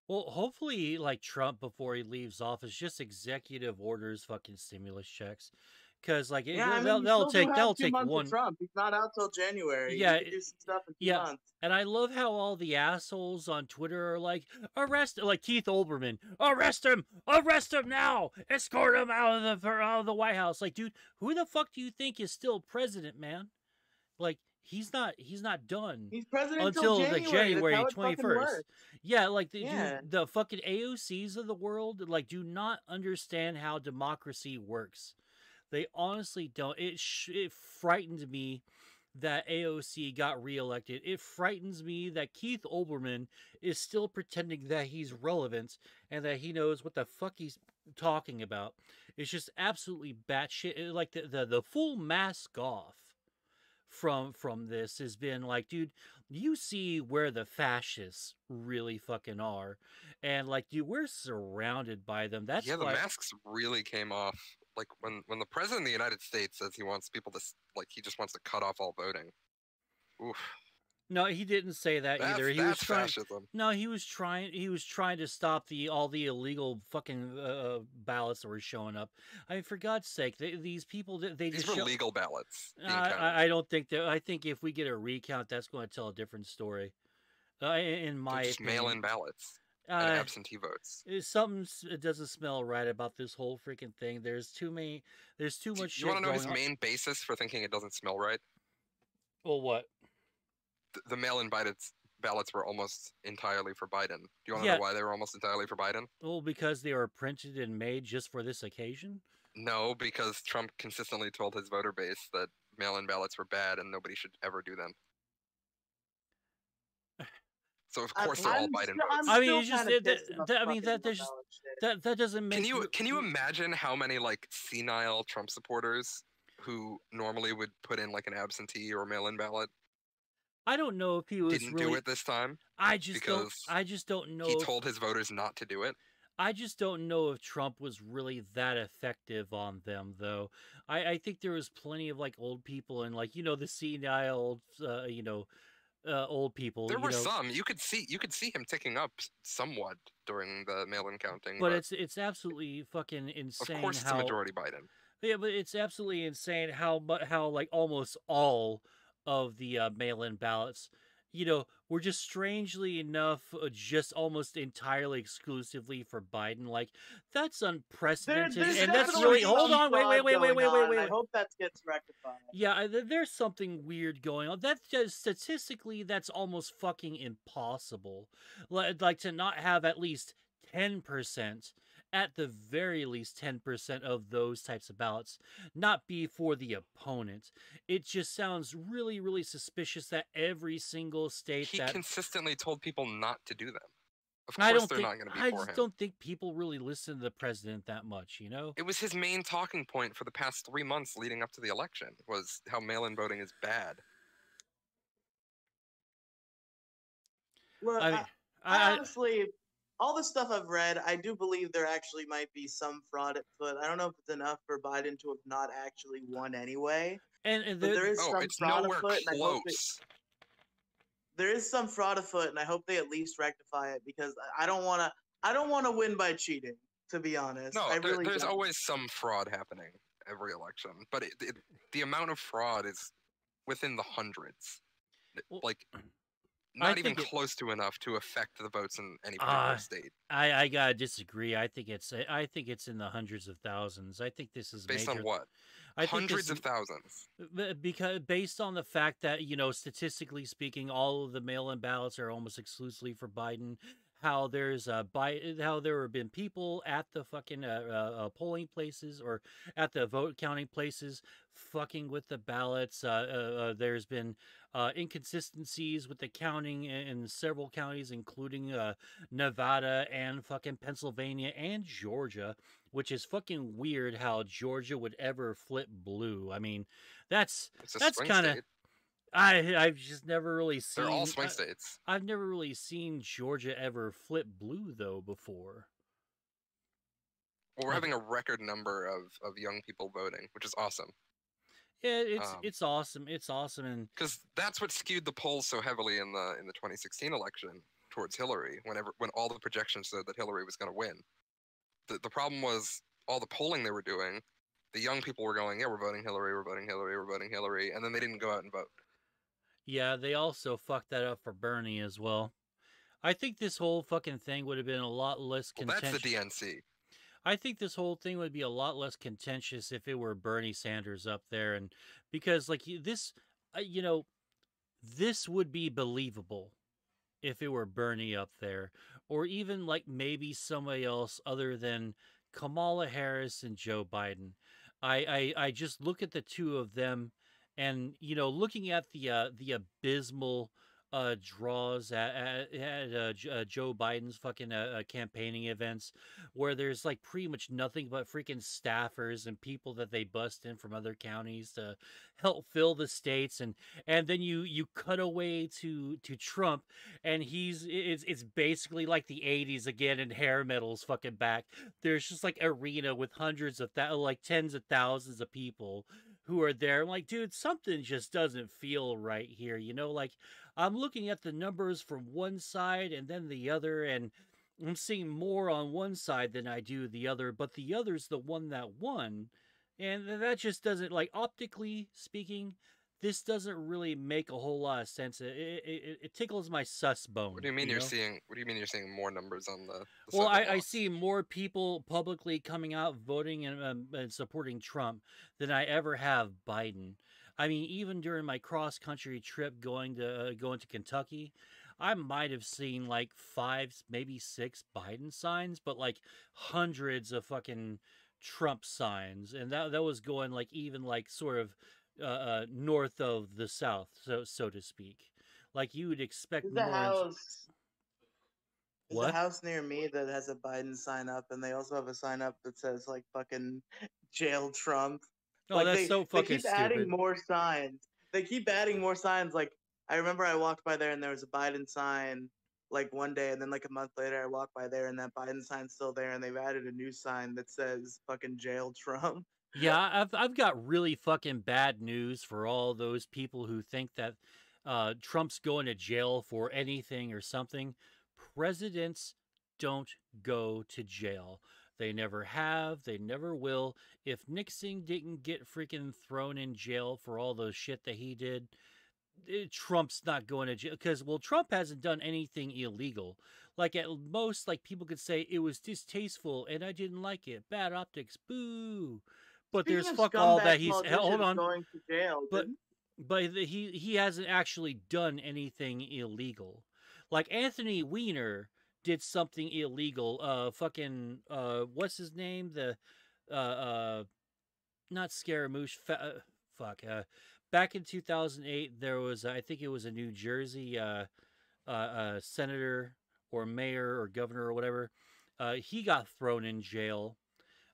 Well, hopefully, like Trump before he leaves office, just executive orders fucking stimulus checks, because like it- I mean, they'll, they'll take they'll take one. Trump. He's not out till January. Yeah, do some stuff in yeah. months. And I love how all the assholes on Twitter are like, arrest, like Keith Olbermann, arrest him, arrest him now, escort him out of the out of the White House. Like, dude, who the fuck do you think is still president, man? Like, he's not, he's not done He's president until till the January. January That's how it twenty fucking first. works. Yeah, like the Yeah. dude, the fucking AOCs of the world, like, do not understand how democracy works. They honestly don't. It sh- it frightened me that AOC got reelected. It frightens me that Keith Olbermann is still pretending that he's relevant and that he knows what the fuck he's talking about. It's just absolutely batshit. it- Like the, the the full mask off from from this has been like, dude, you see where the fascists really fucking are, and like, dude, we're surrounded by them. That's yeah, the masks really came off. Like when when the president of the United States says he wants people to like he just wants to cut off all voting. Oof, no, he didn't say that that's, either. He was trying. fascism. No, he was trying. He was trying to stop the all the illegal fucking uh, ballots that were showing up. I mean, for God's sake, they, these people they they These just. were show- legal ballots. I. I, don't think that. I think if we get a recount, that's going to tell a different story. Uh, in in my mail-in ballots and uh, absentee votes. uh, something it doesn't smell right about this whole freaking thing. There's too many. There's too Do much you want to know his on. main basis for thinking it doesn't smell right? Well, what? Th- The mail-in ballots ballots were almost entirely for Biden. Do you want to Yeah. know why they were almost entirely for Biden? Well, because they were printed and made just for this occasion. No, because Trump consistently told his voter base that mail-in ballots were bad and nobody should ever do them. So of I'm- course they're all I'm Biden still- votes. I'm mean, it's just kinda that- that- pissed about that- I mean, that there's just- That that doesn't make Can you can you imagine how many like senile Trump supporters who normally would put in like an absentee or mail-in ballot I don't know if he was didn't really. do it this time? I just don't. because I just don't know. He if- told his voters not to do it. I just don't know if Trump was really that effective on them, though. I, I think there was plenty of like old people and like you know the senile, old, uh, you know, uh, old people. There were know, some you could see you could see him ticking up somewhat during the mail-in counting, but but, it's it's absolutely fucking insane. of course it's how a majority Biden. yeah, but it's absolutely insane how how like almost all of the uh, mail-in ballots you know, were just strangely enough uh, just almost entirely exclusively for Biden. Like that's unprecedented, there's and that's really hold on, wait, wait, wait, wait, wait, wait, wait, I hope that gets rectified. Yeah, I- there's something weird going on. That's just statistically, that's almost fucking impossible. Like, like to not have at least ten percent, at the very least ten percent of those types of ballots not be for the opponent. It just sounds really, really suspicious that every single state He that consistently told people not to do them. Of I course, don't they're think not going to be I for just him. don't think people really listen to the president that much. You know. It was his main talking point for the past three months leading up to the election was how mail-in voting is bad. Look, I I, mean, I I, I, honestly, all the stuff I've read, I do believe there actually might be some fraud at foot. I don't know if it's enough for Biden to have not actually won anyway. and, and there, there is Oh, some it's fraud nowhere afoot, and I hope it- there is some fraud afoot, and I hope they at least rectify it because I- I don't want to. I don't want to win by cheating. To be honest, No, I there, really there's don't. always some fraud happening every election, but it, it, the amount of fraud is within the hundreds. Well, like, I not even it- close to enough to affect the votes in any particular Ah, state. I, I gotta disagree. I think it's I think it's in the hundreds of thousands. I think this is Based major, on what? I Hundreds this, of thousands. Because based on the fact that you know statistically speaking all of the mail-in ballots are almost exclusively for biden how there's uh by how there have been people at the fucking uh, uh, uh, polling places or at the vote counting places fucking with the ballots uh, uh, uh there's been uh inconsistencies with the counting in, in several counties including uh nevada and fucking pennsylvania and georgia which is fucking weird how georgia would ever flip blue i mean that's That's kinda. I I've just never really seen. They're all swing I- states. I've never really seen Georgia ever flip blue though before. Well, we're I- having a record number of, of young people voting, which is awesome. Yeah, it's Um, it's awesome. It's awesome, and because that's what skewed the polls so heavily in the in the 2016 election towards Hillary. Whenever when all the projections said that Hillary was going to win, the the problem was all the polling they were doing. The young people were going, yeah, we're voting Hillary, we're voting Hillary, we're voting Hillary, and then they didn't go out and vote. yeah, they also fucked that up for Bernie as well. I think this whole fucking thing would have been a lot less Well, that's the DNC. I think this whole thing would be a lot less contentious if it were Bernie Sanders up there, and because like this, uh, you know, this would be believable if it were Bernie up there, or even like maybe somebody else other than Kamala Harris and Joe Biden. I I, I just look at the two of them, and you know, looking at the uh, the abysmal uh, draws at, at, uh, uh, Joe Biden's fucking uh, uh, campaigning events where there's like pretty much nothing but freaking staffers and people that they bust in from other counties to help fill the states and and then you you cut away to to Trump and he's it's it's basically like the 80s again and hair metal's fucking back. There's just like arena with hundreds of that like tens of thousands of people who are there. I'm like dude something just doesn't feel right here you know like I'm looking at the numbers from one side and then the other and I'm seeing more on one side than I do the other, but the other's the one that won. And that just doesn't, like, optically speaking, this doesn't really make a whole lot of sense. It, it, it, tickles my sus bone. What do you mean you are seeing? What do you mean you're seeing more numbers on the? the Well, I, I see more people publicly coming out voting and, um, and supporting Trump than I ever have Biden. I mean, even during my cross country trip going to uh, going to Kentucky, I might have seen like five, maybe six Biden signs, but like hundreds of fucking Trump signs, and that that was going like even like sort of uh, uh, north of the South, so so to speak. Like you would expect There's more. a in- house. There's What? a house near me that has a Biden sign up, and they also have a sign up that says like fucking jail Trump. Oh, like, that's they, so fucking They keep stupid. adding more signs. They keep adding more signs. Like I remember I walked by there and there was a Biden sign like one day, and then like a month later I walked by there and that Biden sign's still there, and they've added a new sign that says fucking jail Trump. Yeah, I've I've got really fucking bad news for all those people who think that uh, Trump's going to jail for anything or something. Presidents don't go to jail. They never have. They never will. If Nixon didn't get freaking thrown in jail for all the shit that he did, eh, Trump's not going to jail because well, Trump hasn't done anything illegal. Like at most, like people could say it was distasteful and I didn't like it. Bad optics, boo. But Speaking there's fuck all that he's hold on. going to jail. But- didn't- but he he hasn't actually done anything illegal. Like Anthony Weiner did something illegal. Uh, fucking uh, what's his name? The uh, uh, not Scaramouche. Fa- uh, fuck. Uh, back in 2008, there was I think it was a New Jersey uh, uh, uh, senator or mayor or governor or whatever. Uh, he got thrown in jail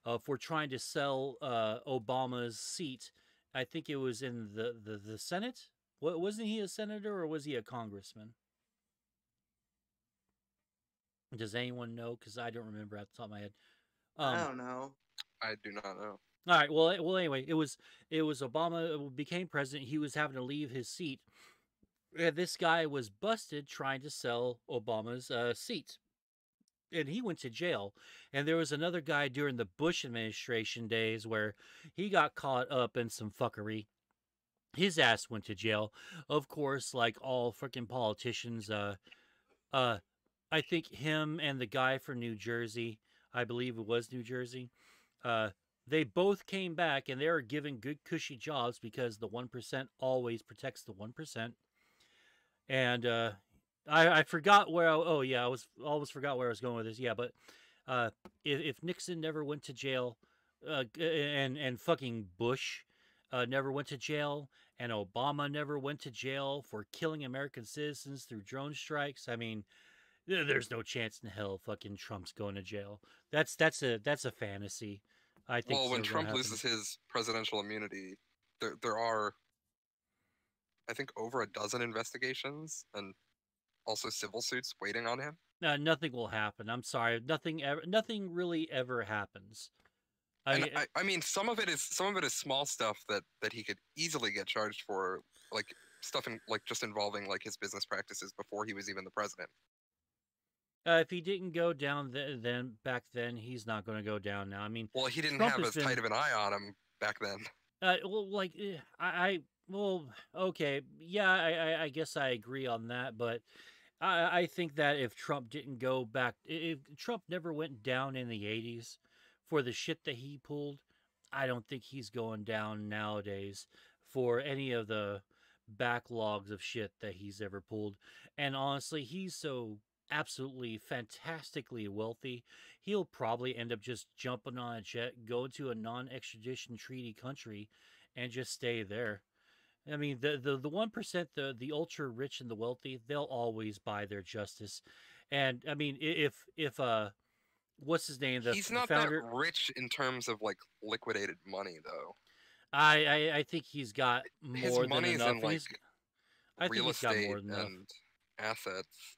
uh, for trying to sell uh, Obama's seat I think it was in the the, the Senate. What wasn't he a senator or was he a congressman? Does anyone know? Because I don't remember at the top of my head. I Um, don't know. I do not know. all right. Well, well. Anyway, it was it was Obama uh, became president. He was having to leave his seat. And this guy was busted trying to sell Obama's uh, seat, and he went to jail. And there was another guy during the Bush administration days where he got caught up in some fuckery. His ass went to jail. Of course, like all freaking politicians, uh, uh, I think him and the guy from New Jersey, I believe it was New Jersey, uh, they both came back and they were given good cushy jobs because the 1% always protects the 1%. And uh, I, I forgot where I, oh yeah, I was almost forgot where I was going with this. Yeah, but uh, if, if Nixon never went to jail, uh, and and fucking Bush uh, never went to jail, and Obama never went to jail for killing American citizens through drone strikes. I mean, there's no chance in hell fucking Trump's going to jail. That's that's a that's a fantasy. I think. Well, when it's never gonna Trump loses his presidential immunity, there there are, I think, over a dozen investigations and also civil suits waiting on him. Uh, nothing will happen. I'm sorry. Nothing ever. Nothing really ever happens. I, and I, I mean, some of it is some of it is small stuff that that he could easily get charged for, like stuff in like just involving like his business practices before he was even the president. Uh, if he didn't go down th- then back then, he's not going to go down now. I mean, Well, he didn't Trump have as tight of an eye on him back then. Uh, well, like eh, I, I, well, okay, yeah, I, I, I guess I agree on that, but I, I think that if Trump didn't go back, if Trump never went down in the '80s for the shit that he pulled, I don't think he's going down nowadays for any of the backlogs of shit that he's ever pulled. And honestly, he's so absolutely fantastically wealthy he'll probably end up just jumping on a jet, go to a non-extradition treaty country, and just stay there. I mean, the the the one percent, the the ultra rich and the wealthy, they'll always buy their justice. And I mean, if if uh, what's his name? The He's not founder. that rich in terms of like liquidated money, though. I, I I think he's got His more than money's enough. in like I think he's got more than enough. assets.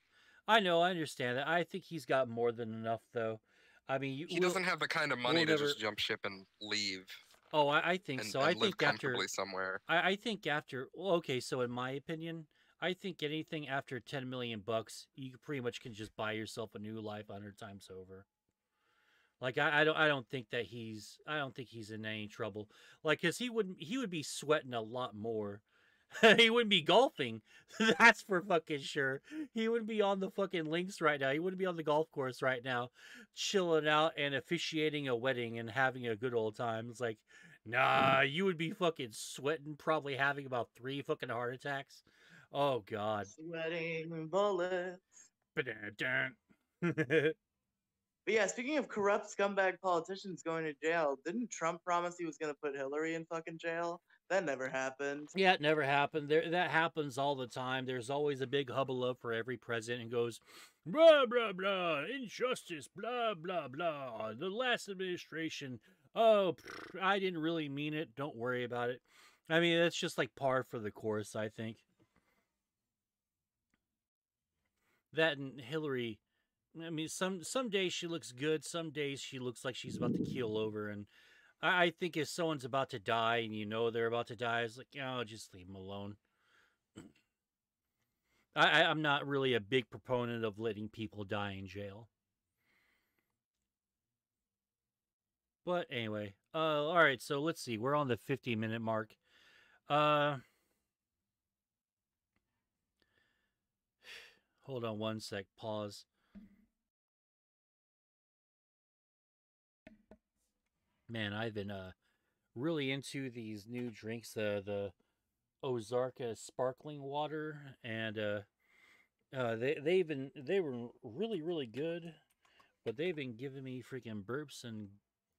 I know, I understand that. I think he's got more than enough, though. I mean, you, He we'll- doesn't have the kind of money we'll to never- just jump ship and leave Oh, I, I think and, so. and I think after somewhere. I, I think after well, okay, so in my opinion, I think anything after ten million bucks, you pretty much can just buy yourself a new life a hundred times over. Like I, I don't I don't think that he's I don't think he's in any trouble. Like cause he wouldn't he would be sweating a lot more. he wouldn't be golfing. That's for fucking sure. He wouldn't be on the fucking links right now. He wouldn't be on the golf course right now, chilling out and officiating a wedding and having a good old time. It's like, nah, you would be fucking sweating, probably having about three fucking heart attacks. Oh god. Sweating bullets. But yeah, speaking of corrupt scumbag politicians going to jail, didn't Trump promise he was going to put Hillary in fucking jail? That never happened. Yeah, it never happened. There, that happens all the time. There's always a big hubbub for every president and goes, blah blah blah, injustice, blah blah blah. The last administration, oh, pfft, I didn't really mean it. Don't worry about it. I mean, that's just like par for the course. I think that and Hillary. I mean, some some days she looks good. Some days she looks like she's about to keel over. And I, I think if someone's about to die and you know they're about to die, it's like, oh, just leave them alone. I, I'm not really a big proponent of letting people die in jail. But anyway, uh, all right. So let's see. We're on the 50 minute mark. Uh, hold on one sec. Pause. Man, I've been uh really into these new drinks, uh, the Ozarka sparkling water, and uh, uh, they they've been they were really really good, but they've been giving me freaking burps and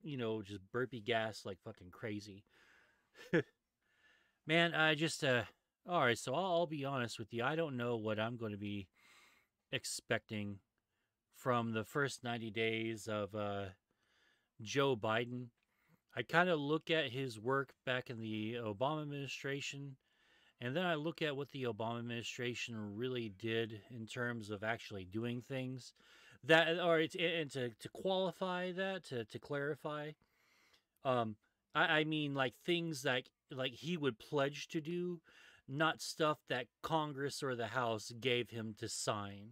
you know just burpy gas like fucking crazy. Man, I just uh all right, so I'll, I'll be honest with you. I don't know what I'm going to be expecting from the first 90 days of uh Joe Biden. I kind of look at his work back in the Obama administration, and then I look at what the Obama administration really did in terms of actually doing things. That, or it's, and to, to qualify that, to, to clarify, um, I, I mean like things like like he would pledge to do, not stuff that Congress or the House gave him to sign.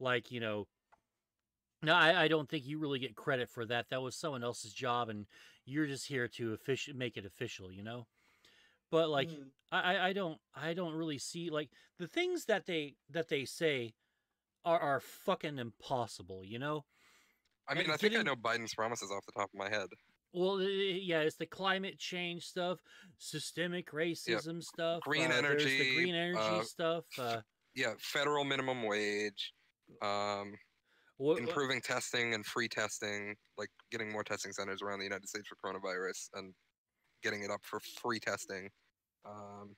Like you know, no, I, I don't think you really get credit for that. That was someone else's job, and you're just here to official make it official, you know. But like, Mhm. I, I- don't, I don't really see like the things that they that they say are are fucking impossible, you know. I mean, And I think I know Biden's promises off the top of my head. Well, yeah, it's the climate change stuff, systemic racism stuff, Green uh, there's the energy, green energy uh, stuff. Uh, Yeah, federal minimum wage, um, what, improving testing and free testing, like getting more testing centers around the United States for coronavirus and getting it up for free testing. Um,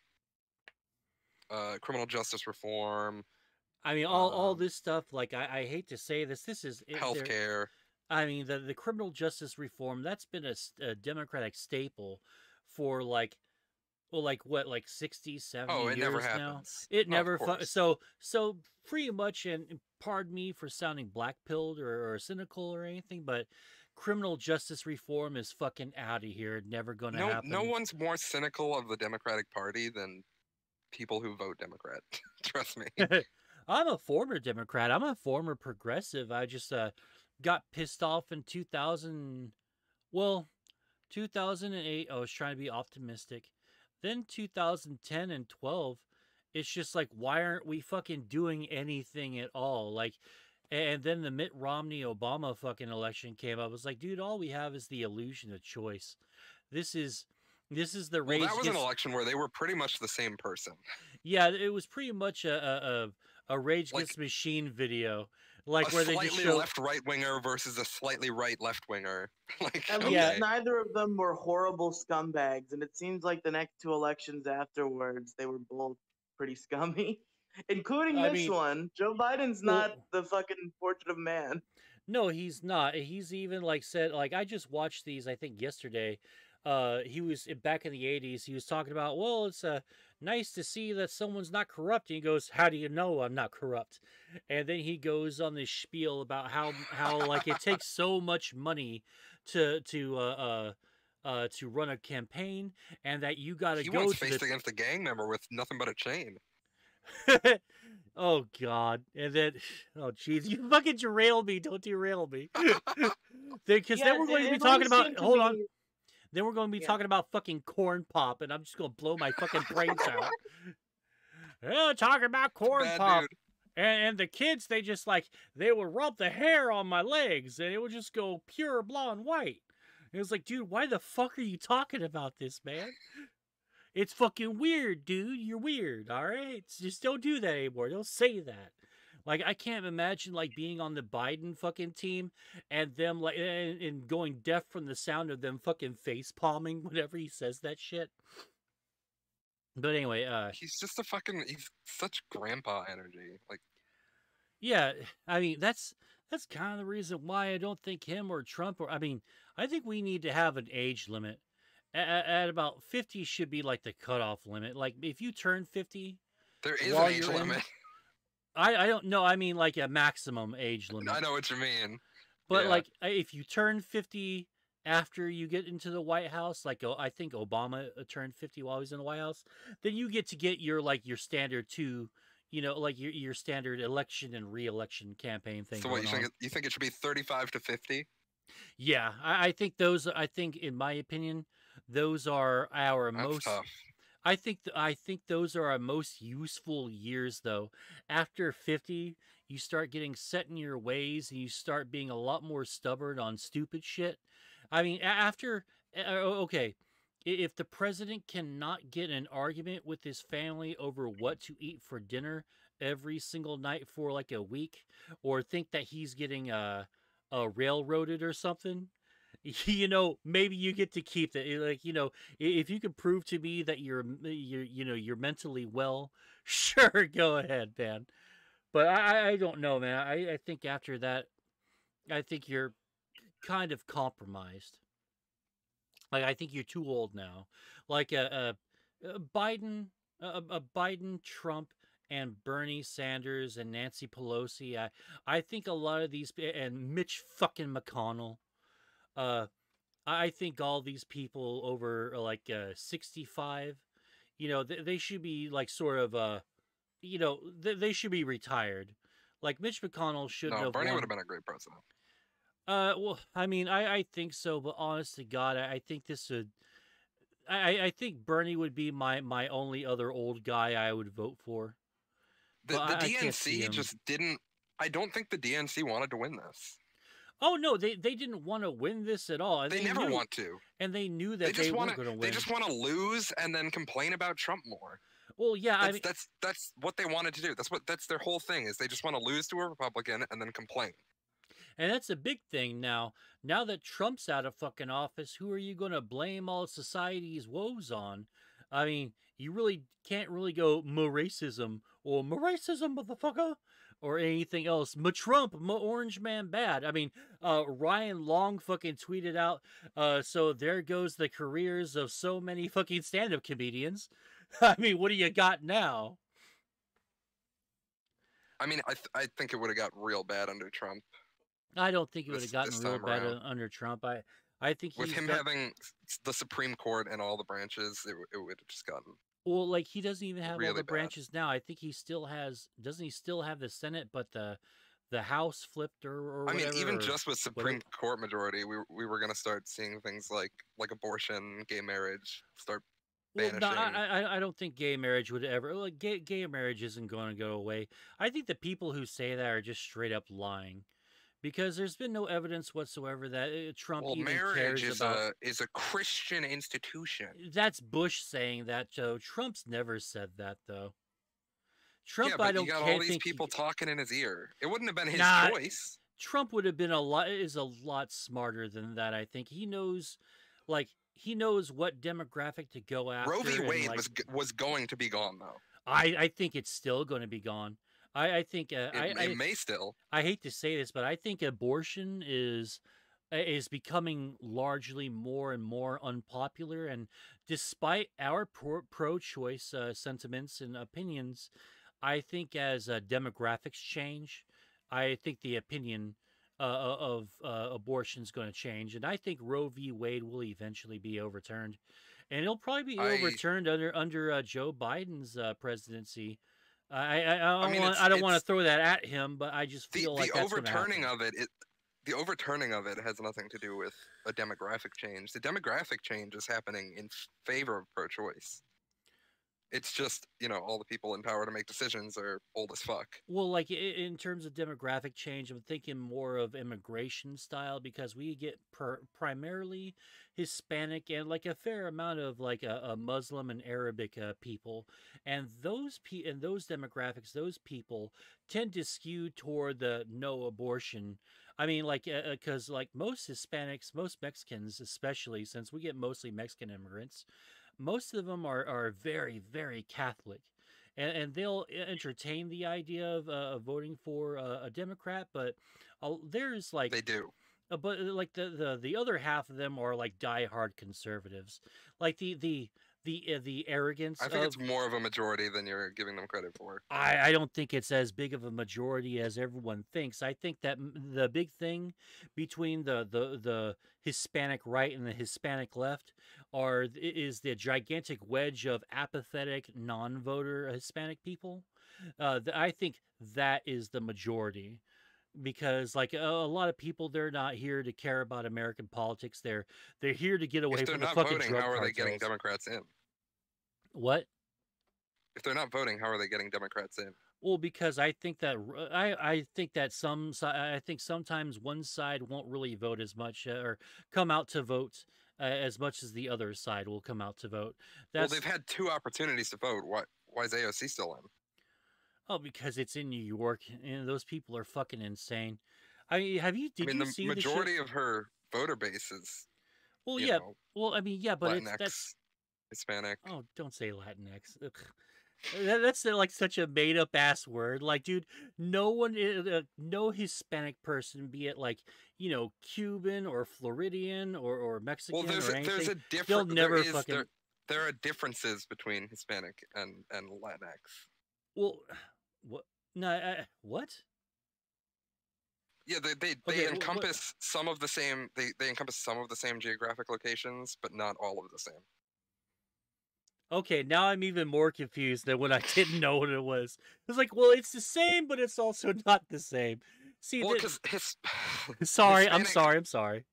uh, criminal justice reform, I mean, all all um, this stuff. Like, I, I hate to say this. This is there- healthcare. I mean, the the criminal justice reform that's been a Democratic staple for like, well, like what, like 60, 70 Oh, it years never now. It never. Fu- so so pretty much, and pardon me for sounding black pilled or, or cynical or anything, but criminal justice reform is fucking out of here. Never gonna no, happen. no one's more cynical of the Democratic Party than people who vote Democrat. Trust me. I'm a former Democrat. I'm a former progressive. I just uh, got pissed off in 2000. Well, 2008. I was trying to be optimistic. Then 2010 and 12. It's just like, why aren't we fucking doing anything at all? Like, and then the Mitt Romney Obama fucking election came up. I was like, dude, all we have is the illusion of choice. This is. This is the Well, race. that was an election where they were pretty much the same person. yeah, it was pretty much a a, a, a Rage Like- Against Machine video, like a where they just slightly show. left right winger versus a slightly right left winger. like, At okay. Yeah. least neither of them were horrible scumbags, and it seems like the next two elections afterwards, they were both pretty scummy, including I this mean- one. Joe Biden's Well- not the fucking portrait of man. No, he's not. He's even like said like I just watched these. I think yesterday. Uh, he was back in the '80s. He was talking about, well, it's uh, nice to see that someone's not corrupt. And he goes, "How do you know I'm not corrupt?" And then he goes on this spiel about how how like it takes so much money to to uh, uh, uh, to run a campaign, and that you got to he go once to faced the against a gang member with nothing but a chain. oh God! And then, oh jeez, you fucking derail me. Don't derail me. Because Yeah, then we're going to be talking about. to Hold on. Then we're going to be Yeah. talking about fucking corn pop, and I'm just going to blow my fucking brains out. Yeah, talking about corn Bad pop, dude. and, and the kids they just like they would rub the hair on my legs, and it would just go pure blonde white. It was like, dude, why the fuck are you talking about this, man? It's fucking weird, dude. You're weird, all right? Just don't do that anymore. Don't say that. Like, I can't imagine like being on the Biden fucking team and them like and, and going deaf from the sound of them fucking face palming whenever he says that shit. But anyway, uh, He's just a fucking. He's such grandpa energy. Like, Yeah, I mean that's that's kind of the reason why I don't think him or Trump or I mean I think we need to have an age limit. At, at about fifty should be like the cutoff limit. Like if you turn fifty, there is an age you're in- limit. I I don't know. I mean like a maximum age limit. I know what you mean. But yeah. like if you turn fifty after you get into the White House, like oh, I think Obama uh, turned fifty while he was in the White House, then you get to get your like your standard two. You know, like your your standard election and re-election campaign thing. So what you on. think? it- You think it should be thirty-five to fifty? Yeah, I, I think those. I think, in my opinion, those are our That's most. tough. I think th- I think those are our most useful years though. After 50, you start getting set in your ways and you start being a lot more stubborn on stupid shit. I mean, after okay, if the president cannot get an argument with his family over what to eat for dinner every single night for like a week or think that he's getting uh uh railroaded or something, you know maybe you get to keep it eh, like you know if you can prove to me that you're you're you know you're mentally well sure go ahead man. But i i don't know man i i think after that i think you're kind of compromised. Like i think you're too old now. Like a, a, a biden a, a biden trump and bernie sanders and nancy pelosi i i think a lot of these and mitch fucking mcconnell uh i I think all these people over uh, like uh 65 you know they, they should be like sort of uh you know they, they should be retired like mitch mcconnell shouldn't No, have Bernie won. would have been a great president. uh well i mean i i think so but honest to god i, I think this would I, I- I think Bernie would be my, my only other old guy I would vote for. The, the I- I DNC him. just didn't. I don't think the DNC wanted to win this. Oh no, they, they didn't want to win this at all. and They, never knew, want to. and they knew that They they, just weren't want to. going to win. They just want to lose and then complain about Trump more. well, yeah, I That's mean, that's that's what they wanted to do. That's what that's their whole thing is. They just want to lose to a Republican and then complain. And that's a big thing now. Now that Trump's out of fucking office, who are you going to blame all society's woes on? I mean, you really can't really go more racism or more racism, motherfucker, or anything else. Ma Trump, ma Orange Man bad. I mean, uh, Ryan Long fucking tweeted out, uh, so there goes the careers of so many fucking stand up comedians. I mean, what do you got now? I mean, I th- I think it would have got real bad under Trump I don't think it would have gotten real bad around. under Trump. I, I think with him got- having the Supreme Court and all the branches. It, it would have just gotten. Well, like he doesn't even have all the bad. branches now. I think he still has. Doesn't he still have the Senate, but the the House flipped or, or I mean, even just with Supreme Court majority, we were- we were gonna start seeing things like like abortion, gay marriage, start well, no. I, I I don't think gay marriage would ever like gay gay marriage isn't going to go away. I think the people who say that are just straight up lying, because there's been no evidence whatsoever that uh, Trump well, even marriage cares is about. a is a Christian institution. That's Bush saying that, Joe. Trump's never said that though. Trump, yeah, but I don't you got care. all these think he- people talking in his ear. It wouldn't have been his Nah, choice. Trump would have been a lot is a lot smarter than that. I think he knows, like he knows what demographic to go after. Roe v. and, Wade like, was was going to be gone though. I I think it's still going to be gone. I I think uh, It, I, it I may still. I hate to say this, but I think abortion is uh, is becoming largely more and more unpopular. And despite our pro- pro-choice uh, sentiments and opinions, I think as uh, demographics change, I think the opinion uh, of uh, abortion is going to change, and I think Roe v. Wade will eventually be overturned, and it'll probably be I- overturned under under uh, Joe Biden's uh, presidency. I I, I don't mean, want I don't want to throw that at him, but I just feel the like gonna overturning of it, it the overturning of it has nothing to do with a demographic change. The demographic change is happening in favor of pro-choice. It's just you know all the people in power to make decisions are old as fuck. Well, like in terms of demographic change, I'm thinking more of immigration style because we get per, primarily Hispanic and like a fair amount of like a, a Muslim and Arabic uh, people, and those pe- and those demographics, those people tend to skew toward the no abortion. I mean, like because like most Hispanics, most Mexicans, especially since we get mostly Mexican immigrants, most of them are are very very Catholic and, and they'll entertain the idea of, uh, of voting for uh, a Democrat, but uh, there's like, They do. uh, but uh, like the, the the other half of them are like diehard conservatives, like the the the uh, the arrogance. I think of, it's more of a majority than you're giving them credit for. I, I don't think it's as big of a majority as everyone thinks. I think that the big thing between the, the, the Hispanic right and the Hispanic left are is the gigantic wedge of apathetic non-voter Hispanic people. Uh, I think that is the majority because like a, a lot of people they're not here to care about American politics. They're they're here to get away If they're from the not fucking voting, drug how are they getting. Democrats in? What? If they're not voting, how are they getting Democrats in? Well, because I think that i i think that some I think sometimes one side won't really vote as much uh, or come out to vote uh, as much as the other side will come out to vote. That's Well, they've had two opportunities to vote. Why? Why is AOC still in? Oh because it's in New York and those people are fucking insane. I mean, have you did I mean, you the see the majority of her voter base is, Well, yeah. know, Well, I mean, yeah, but it's that's Hispanic. oh, don't say Latinx. Ugh. That, that's like such a made up ass word. Like, dude, no one, uh, no Hispanic person, be it like you know Cuban or Floridian or or Mexican Well, there's or a, anything. there's a different. never there is, fucking- there, there are differences between Hispanic and and Latinx. Well, what? No, I, what? Yeah, they they, Okay, they what- encompass some of the same. They they encompass some of the same geographic locations, but not all of the same. Okay, now I'm even more confused than when I didn't know what it was. It's like, well, it's the same, but it's also not the same. See, Well, because his sorry, I'm sorry, I'm sorry.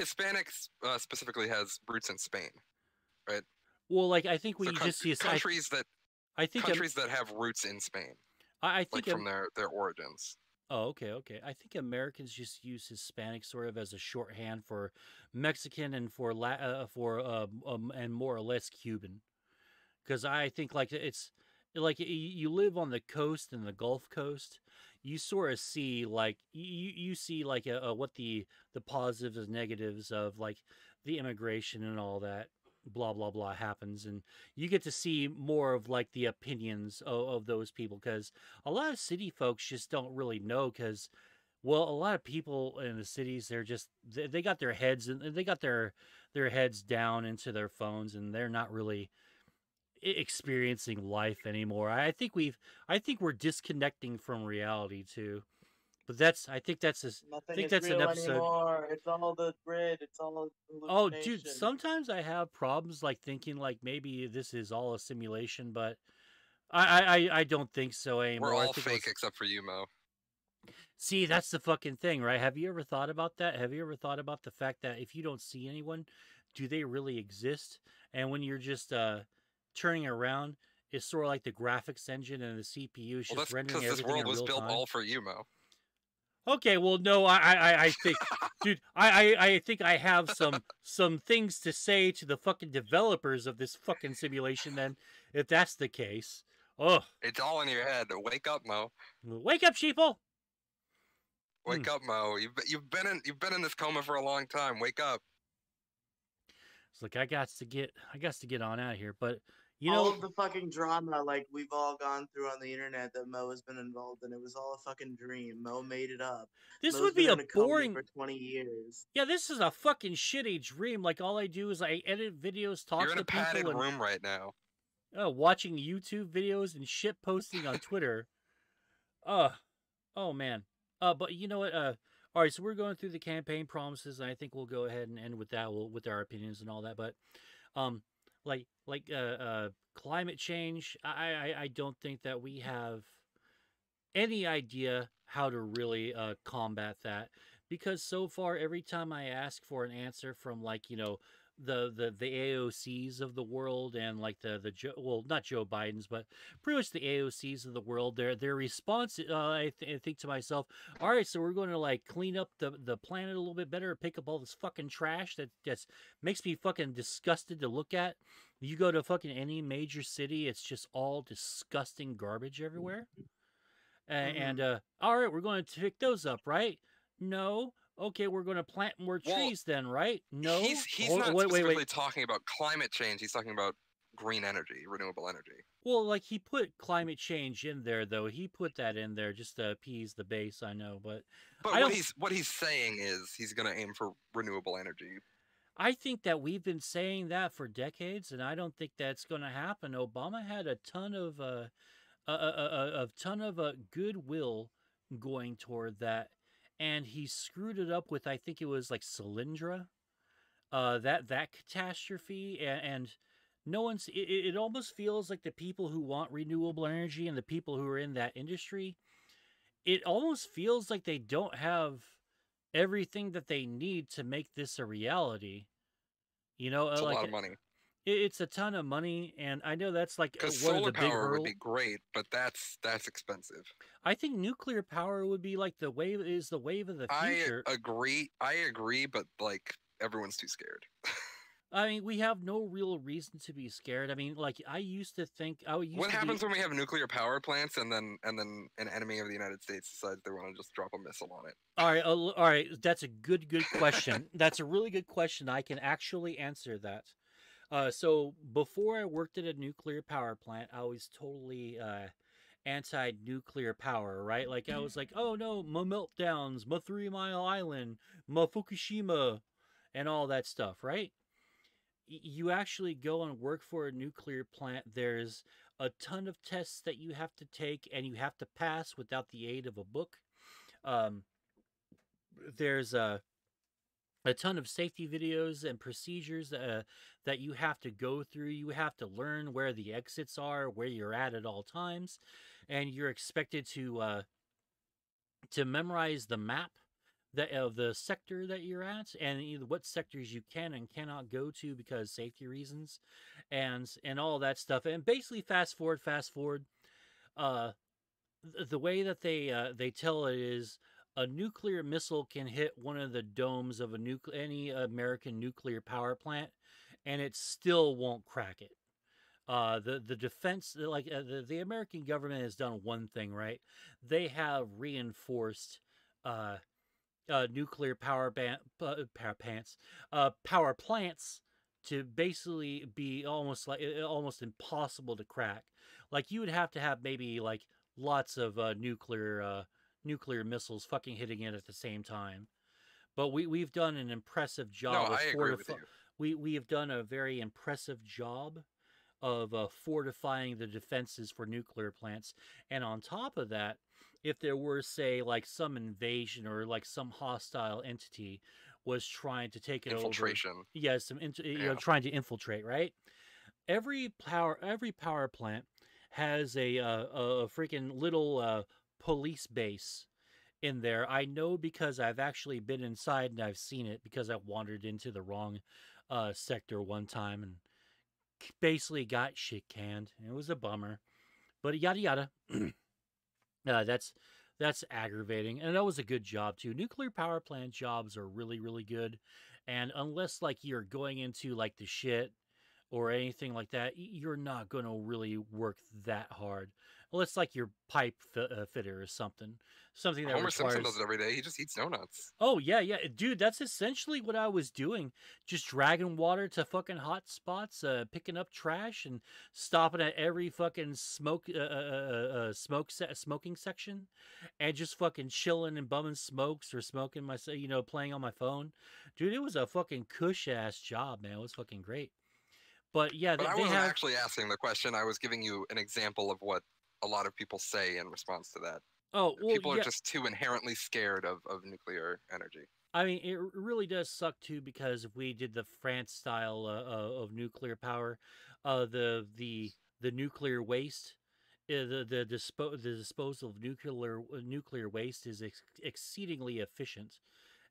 Hispanics uh, specifically has roots in Spain. Right? Well, like I think we So coun- just see. I, countries that I think I'm- countries that have roots in Spain, I, I like from I'm- their their origins. Oh, okay, okay. I think Americans just use Hispanic sort of as a shorthand for Mexican and for La- uh, for um, um and more or less Cuban, because I think like it's like you live on the coast and the Gulf Coast, you sort of see like you you see like uh uh what the the positives and negatives of like the immigration and all that blah blah blah happens and you get to see more of like the opinions of, of those people because a lot of city folks just don't really know because well a lot of people in the cities they're just they, they got their heads and they got their their heads down into their phones and they're not really experiencing life anymore. I think we've i think we're disconnecting from reality too but that's i think that's a, s- Nothing think that's an episode- anymore. It's all the grid. It's all the Oh, dude, sometimes I have problems like thinking like maybe this is all a simulation, but I I, I- I don't think so anymore. We're I all fake was- except for you, Moe. See, that's the fucking thing, right? Have you ever thought about that? Have you ever thought about the fact that if you don't see anyone, do they really exist? And when you're just uh turning around, it's sort of like the graphics engine and the CPU is Well, just rendering because this everything world in was built time. all for you, Moe. Okay, well, no, I, I, I- think, dude, I, I, I think I have some, some things to say to the fucking developers of this fucking simulation. Then, if that's the case, oh, It's all in your head. Wake up, Moe. wake up, sheeple! Hmm. Wake up, Moe. You've you've been in you've been in this coma for a long time. Wake up. It's like I got to get, I got to get on out of here. But you all know, of the fucking drama like we've all gone through on the internet that Moe has been involved in, it was all a fucking dream. Moe made it up. this Moe's would be been a in boring. for twenty years. Yeah, this is a fucking shitty dream. Like all I do is I edit videos, talk You're in to a padded people, and room right now. uh, watching YouTube videos and shit posting on Twitter. Uh, oh man. Uh, but you know what? Uh, all right. So we're going through the campaign promises, and I think we'll go ahead and end with that. We'll, with our opinions and all that. But, um, like like uh, uh climate change, I, I I don't think that we have any idea how to really uh combat that because so far every time I ask for an answer from like you know the the the AOCs of the world and like the the Joe, well not Joe Biden's but pretty much the AOCs of the world their their response uh, I, th- I think to myself all right so we're going to like clean up the the planet a little bit better pick up all this fucking trash that just makes me fucking disgusted to look at. You go to fucking any major city it's just all disgusting garbage everywhere. A- Mhm. and uh all right we're going to pick those up right? No okay we're going to plant more Well, trees then right no He's he's Hold- not wait, wait, specifically wait. talking about climate change. He's talking about green energy, renewable energy. Well, like he put climate change in there, though. He put that in there just to appease the base. I know, but But I what he's what he's saying is he's going to aim for renewable energy. I think that we've been saying that for decades, and I don't think that's going to happen. Obama had a ton of uh, a, a, a, a ton of uh, goodwill going toward that, and he screwed it up with I think it was like Solyndra, uh, that that catastrophe, and, and no one's. It, it almost feels like the people who want renewable energy and the people who are in that industry, it almost feels like they don't have everything that they need to make this a reality. You know, uh, It's a lot of money. It, it's a ton of money, and I know that's like Because one of solar the big power would be great, but that's that's expensive. I think nuclear power would be like the wave is the wave of the future. I agree. I agree, but like everyone's too scared. I mean, we have no real reason to be scared. I mean, like I used to think I used what happens be, when we have nuclear power plants and then and then an enemy of the United States decides they want to just drop a missile on it? All right, all right. That's a good, good question. that's a really good question. I can actually answer that. Uh, so before I worked at a nuclear power plant, I was totally uh, anti-nuclear power, right? Like I was like, oh no, my meltdowns, my Three Mile Island, my Fukushima, and all that stuff, right? You actually go and work for a nuclear plant. There's a ton of tests that you have to take, and you have to pass without the aid of a book. Um, there's a a ton of safety videos and procedures uh, that you have to go through. You have to learn where the exits are, where you're at at all times, and you're expected to uh, to memorize the map that of the sector that you're at and what sectors you can and cannot go to because safety reasons and and all that stuff and basically fast forward fast forward uh th- the way that they uh, they tell it is a nuclear missile can hit one of the domes of a nucle- any American nuclear power plant, and it still won't crack it. Uh, the the defense, like uh, the the American government has done one thing right. They have reinforced uh, uh, nuclear power ban- uh, power pants, uh, power plants to basically be almost like almost impossible to crack. Like you would have to have maybe like lots of nuclear nuclear missiles fucking hitting it at the same time. But we we've done an impressive No, job. of I agree with you. we we have done a very impressive job of uh, fortifying the defenses for nuclear plants. And on top of that, if there were say like some invasion or like some hostile entity was trying to take it over, Infiltration. yeah, some int- you know trying to infiltrate, right? Every power every power plant has a uh, a a freaking little uh, police base in there. I know because I've actually been inside and I've seen it because I wandered into the wrong uh, sector one time and basically got shit canned. It was a bummer, but yada yada. uh, that's that's aggravating, and that was a good job too. Nuclear power plant jobs are really really good, and unless like you're going into like the shit or anything like that, you're not going to really work that hard. Unless like your pipe fi- uh, fitter or something, something that Homer requires. Simpson does it every day. He just eats donuts. Oh yeah, yeah, dude. That's essentially what I was doing. Just dragging water to fucking hot spots, uh, picking up trash, and stopping at every fucking smoke, uh, uh, uh, uh, smoke, se- smoking section, and just fucking chilling and bumming smokes or smoking my, you know, playing on my phone. Dude, it was a fucking cush ass job, man. It was fucking great. But yeah, But they, I wasn't have. actually asking the question. I was giving you an example of what a lot of people say in response to that. oh well, people yeah. are just too inherently scared of, of nuclear energy. I mean, it really does suck too because if we did the France style uh, uh, of nuclear power, uh, the the the nuclear waste, uh, the the dispo- the disposal of nuclear uh, nuclear waste is ex- exceedingly efficient,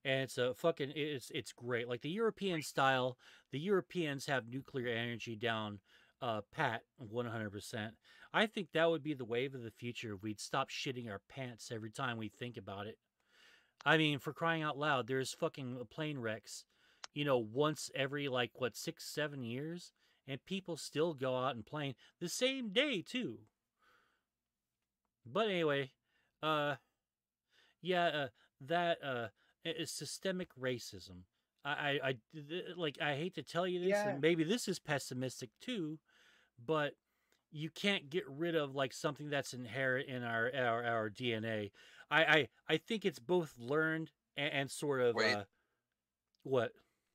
and it's a fucking it's it's great. Like the European style, the Europeans have nuclear energy down uh, pat 100%. I think that would be the wave of the future if we'd stop shitting our pants every time we think about it. I mean, for crying out loud, there's fucking plane wrecks, you know, once every like what six, seven years, and people still go out and plane the same day too. But anyway, uh, yeah, uh, that uh, is systemic racism. I, I, I like. I hate to tell you this, Yeah. and maybe this is pessimistic too, but you can't get rid of like something that's inherent in our our, our DNA. I, I I think it's both learned and, and sort of Wait. uh, what.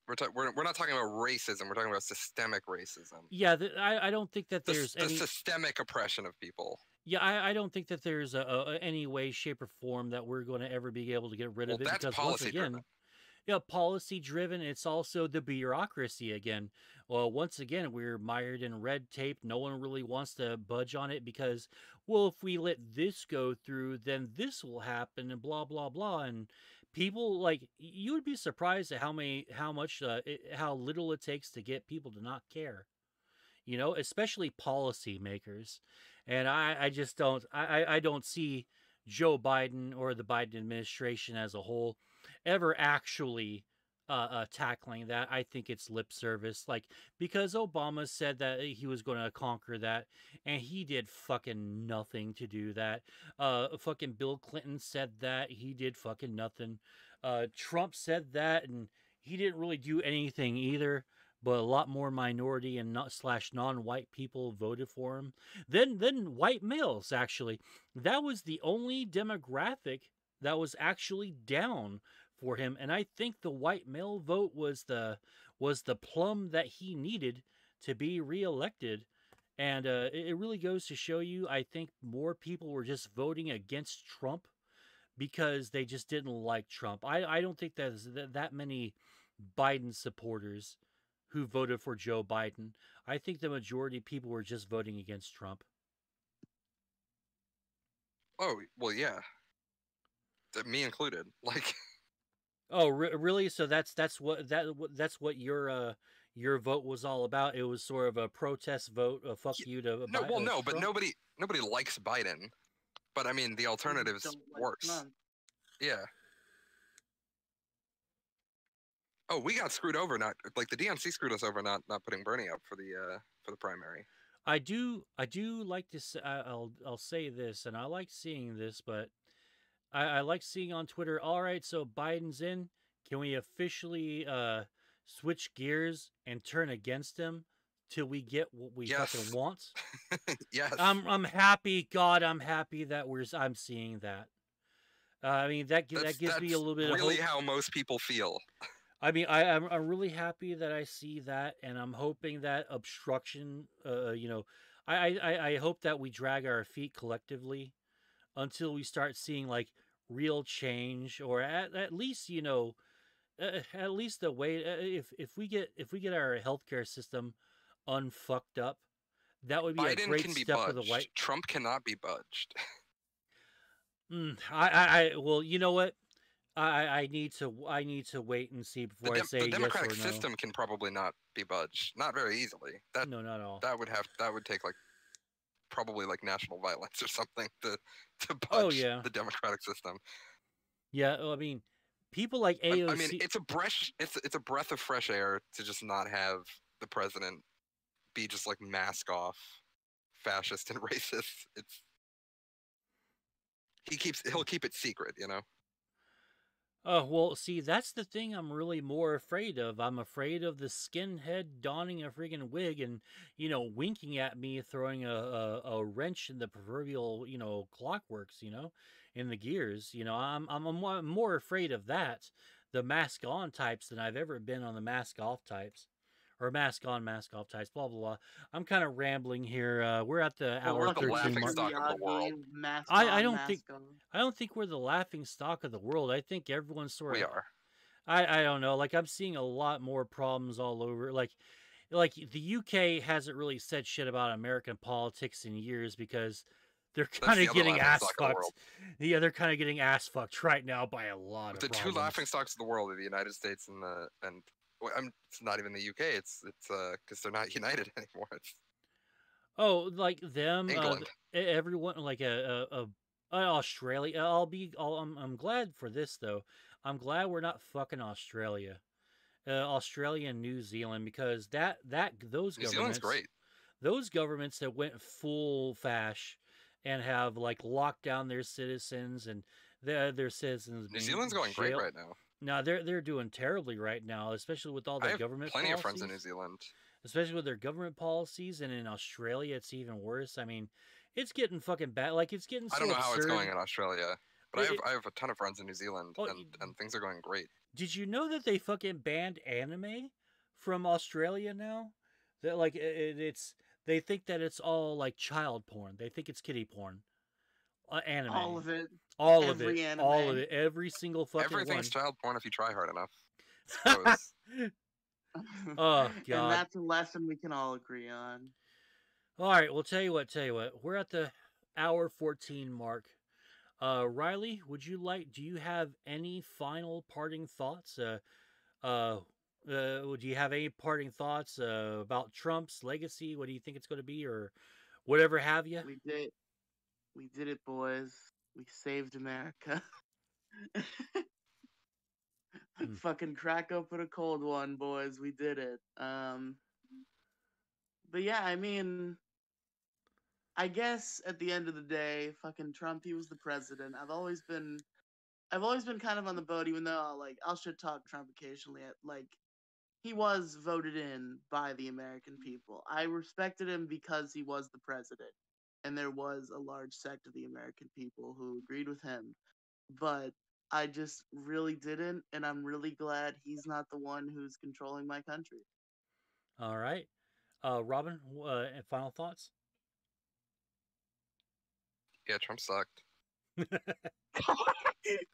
We're, ta- we're, we're not talking about racism. We're talking about systemic racism. Yeah, th- I I don't think that The, there's the any. systemic oppression of people. Yeah, I, I don't think that there's a, a, any way, shape, or form that we're going to ever be able to get rid Well, of it that's because once policy again, driven. yeah, policy driven. It's also the bureaucracy again. Well, once again, we're mired in red tape. No one really wants to budge on it because, well, if we let this go through, then this will happen, and blah blah blah. And people like you would be surprised at how many, how much, uh, it, how little it takes to get people to not care. you know, especially policymakers. And I, I just don't I, I don't see Joe Biden or the Biden administration as a whole ever actually uh, uh, tackling that. I think it's lip service, like because Obama said that he was going to conquer that, and he did fucking nothing to do that. Uh, fucking Bill Clinton said that he did fucking nothing. Uh, Trump said that, and he didn't really do anything either. But a lot more minority and not slash non-white people voted for him than than white males. Actually, that was the only demographic that was actually down for him and i think the white male vote was the was the plum that he needed to be reelected and uh, it really goes to show you i think more people were just voting against trump because they just didn't like trump i, I don't think there's that many biden supporters who voted for joe biden i think the majority of people were just voting against trump Oh well, yeah. Th- Me included. Like, Oh, re- really? So that's that's what that that's what your uh your vote was all about. It was sort of a protest vote, a fuck Y- you to no, Bi- well, uh, no, but Trump. nobody nobody likes Biden. But I mean, the alternative's Don't like worse. Trump. Yeah. Oh, we got screwed over. Not like the DNC screwed us over. Not not putting Bernie up for the uh for the primary. I do I do like to say, I'll I'll say this, and I like seeing this, but I, I like seeing on Twitter. All right, so Biden's in. Can we officially uh switch gears and turn against him till we get what we Yes. fucking want? yes. I'm I'm happy, God, I'm happy that we're I'm seeing that. Uh, I mean that that gives me a little bit really of hope. how most people feel. I mean, I, I'm I'm really happy that I see that, and I'm hoping that obstruction. Uh, you know, I, I I- hope that we drag our feet collectively until we start seeing like real change, or at at least you know, uh, at least the way uh, if if we get if we get our healthcare system unfucked up, that would be a Biden great can be step for budged. the white. Trump cannot be budged. Mm, I, I I well, you know what. I, I I need to I need to wait and see The, before dem- I say the yes democratic or no. system can probably not be budged. Not very easily. That No, not at all. that would have that would take like probably like national violence or something to to oh, budge Oh, yeah. the democratic system. Yeah, well, I mean, people like I, AOC. I mean, it's a breath it's it's a breath of fresh air to just not have the president be just like mask off fascist and racist. It's he keeps he'll keep it secret, you know. Oh, well, see, that's the thing I'm really more afraid of. I'm afraid of the skinhead donning a friggin' wig and, you know, winking at me, throwing a, a, a wrench in the proverbial, you know, clockworks, you know, in the gears. You know, I'm, I'm, I'm more afraid of that, the mask on types, than I've ever been on the mask off types. Or mask on, mask off types, blah, blah, blah. I'm kind of rambling here. Uh, we're at the Well, hour we're 13 mark. stock of the world. I- I don't think- on. I don't think we're the laughing stock of the world. I think everyone's sort We of are. I I don't know. Like I'm seeing a lot more problems all over. Like like the UK hasn't really said shit about American politics in years because they're kind the of other getting ass stock of the fucked. Yeah, they're kind of getting ass fucked right now by a lot of The two laughing stocks of the world are the United States and the and well, I'm, it's not even the UK. It's it's uh because they're not united anymore. It's Oh, like them, uh, England. e- everyone, like a, a, a uh, Australia. I'll be. I'll, I'm. I'm glad for this though. I'm glad we're not fucking Australia, uh, Australia and New Zealand because that that those New governments. Zealand's great. those governments that went full fash and have like locked down their citizens and their their citizens. New Zealand's going great right now. No, they're they're doing terribly right now, especially with all I the have government. plenty of policies, friends in New Zealand. especially with their government policies, and in Australia, it's even worse. I mean, it's getting fucking bad. Like it's getting. So I don't know how it's going in Australia, but I have I have a ton of friends in New Zealand, Oh, and, and things are going great. Did you know that they fucking banned anime from Australia now? That like it, it's they think that it's all like child porn. They think it's kitty porn. Uh, anime. All of it. All of every it. All of it. Every single fucking Everything's one. child porn if you try hard enough. oh oh And that's a lesson we can all agree on. All right, well tell you what, tell you what. We're at the hour 14 mark. Uh Riely, would you like do you have any final parting thoughts? Uh uh uh, do you have any parting thoughts uh, about Trump's legacy? What do you think it's going to be, or whatever have you? We did. We did it, boys. We saved America. Hmm. Fucking crack open a cold one, boys. We did it. Um, but yeah, I mean, I guess at the end of the day, fucking Trump, he was the president. I've always been, I've always been kind of on the boat, even though I'll, like I'll shit talk Trump occasionally. At, like, he was voted in by the American people. I respected him because he was the president, and there was a large sect of the American people who agreed with him. But I just really didn't, and I'm really glad he's not the one who's controlling my country. All right, uh, Robin. Uh, final thoughts? Yeah, Trump sucked. Fuck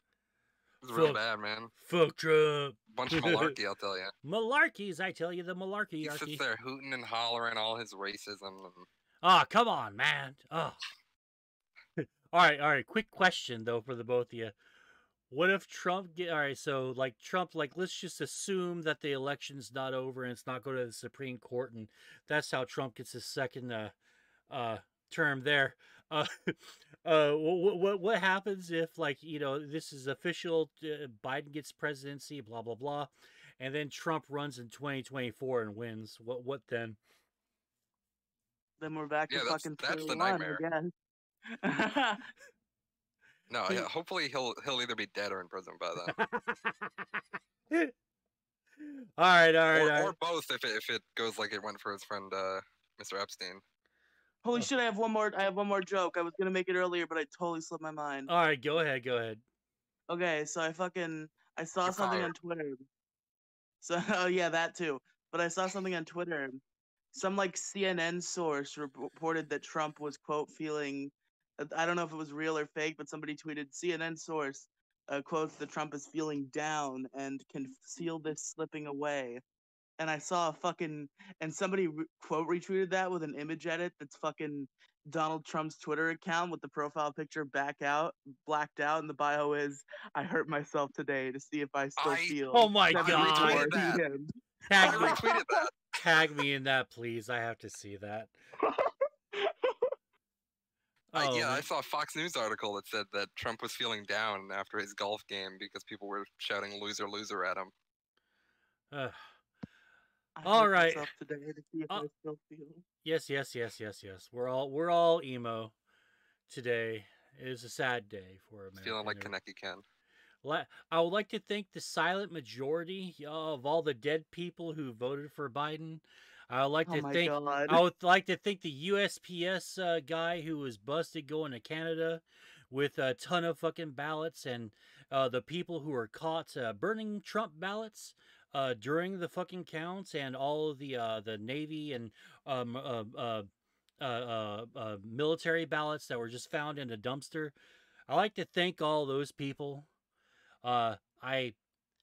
It was real Fuck. bad, man. Fuck Trump. Bunch of malarkey, I'll tell you. Malarkeys, I tell you, the malarkey. He sits there hooting and hollering all his racism. And Ah, come on, man. Oh. all right, all right. Quick question though for the both of you. What if Trump get all right? So like Trump, like let's just assume that the election's not over and it's not going to the Supreme Court, and that's how Trump gets his second uh, uh, term there. Uh, uh, what, what what happens if like you know this is official? Uh, Biden gets presidency, blah blah blah, and then Trump runs in 2024 and wins. What what then? Then we're back Yeah, to that's- fucking that's the nightmare. again. no, yeah, hopefully he'll he'll either be dead or in prison by then, all right, all right, or, all right. or both if it, if it goes like it went for his friend uh, Mr. Epstein. Holy shit! I have one more. I have one more joke. I was gonna make it earlier, but I totally slipped my mind. All right, go ahead, go ahead. Okay, so I fucking I saw You're something fired. on Twitter. So oh yeah, that too. But I saw something on Twitter. Some like CNN source reported that Trump was quote feeling. uh, I don't know if it was real or fake, but somebody tweeted CNN source uh, quotes that Trump is feeling down and can feel this slipping away. And I saw a fucking and somebody re- quote retweeted that with an image edit that's fucking Donald Trump's Twitter account with the profile picture back out, blacked out, and the bio is I hurt myself today to see if I still I- feel. Oh my 74 God. PM." I Tag me, retweeted that. Tag me in that, please. I have to see that. I, Oh, yeah, I saw a Fox News article that said that Trump was feeling down after his golf game because people were shouting "loser, loser" at him. Ugh. I All hurt right. myself today to see if Uh, I still feel. yes, yes, yes, yes, yes. We're all we're all emo today. It is a sad day for America. Feeling like and Kaneki Ken. I would like to thank the silent majority of all the dead people who voted for Biden. I would like Oh to thank god. I would like to thank the USPS uh, guy who was busted going to Canada with a ton of fucking ballots and uh, the people who were caught uh, burning Trump ballots uh, during the fucking counts and all of the uh, the Navy and um, uh, uh, uh, uh, uh, military ballots that were just found in a dumpster. I like to thank all those people. Uh, I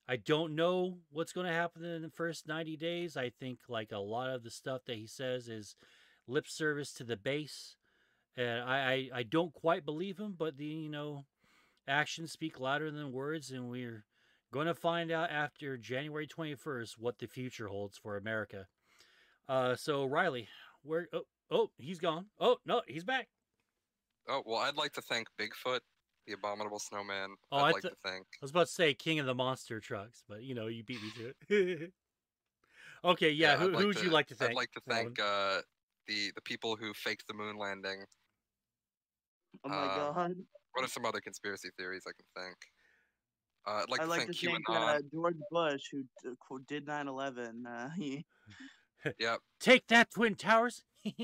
I don't know what's going to happen in the first 90 days. I think like a lot of the stuff that he says is lip service to the base. And I, I, I don't quite believe him, but the, you know, actions speak louder than words. And we're going to find out after January 21st what the future holds for America. Uh, so Riely, where, oh, oh, he's gone. Oh, no, he's back. Oh well, I'd like to thank Bigfoot, the abominable snowman. Oh, I'd I like to thank. I was about to say King of the Monster Trucks, but you know, you beat me to it. okay, yeah, I'd who, like who would you like to thank? I'd like to thank uh, the the people who faked the moon landing. Oh my uh, god. What are some other conspiracy theories I can think? Uh, I'd like I'd to like thank to thank uh, George Bush who d- did 9/11. Uh, he Yep. Take that, Twin Towers.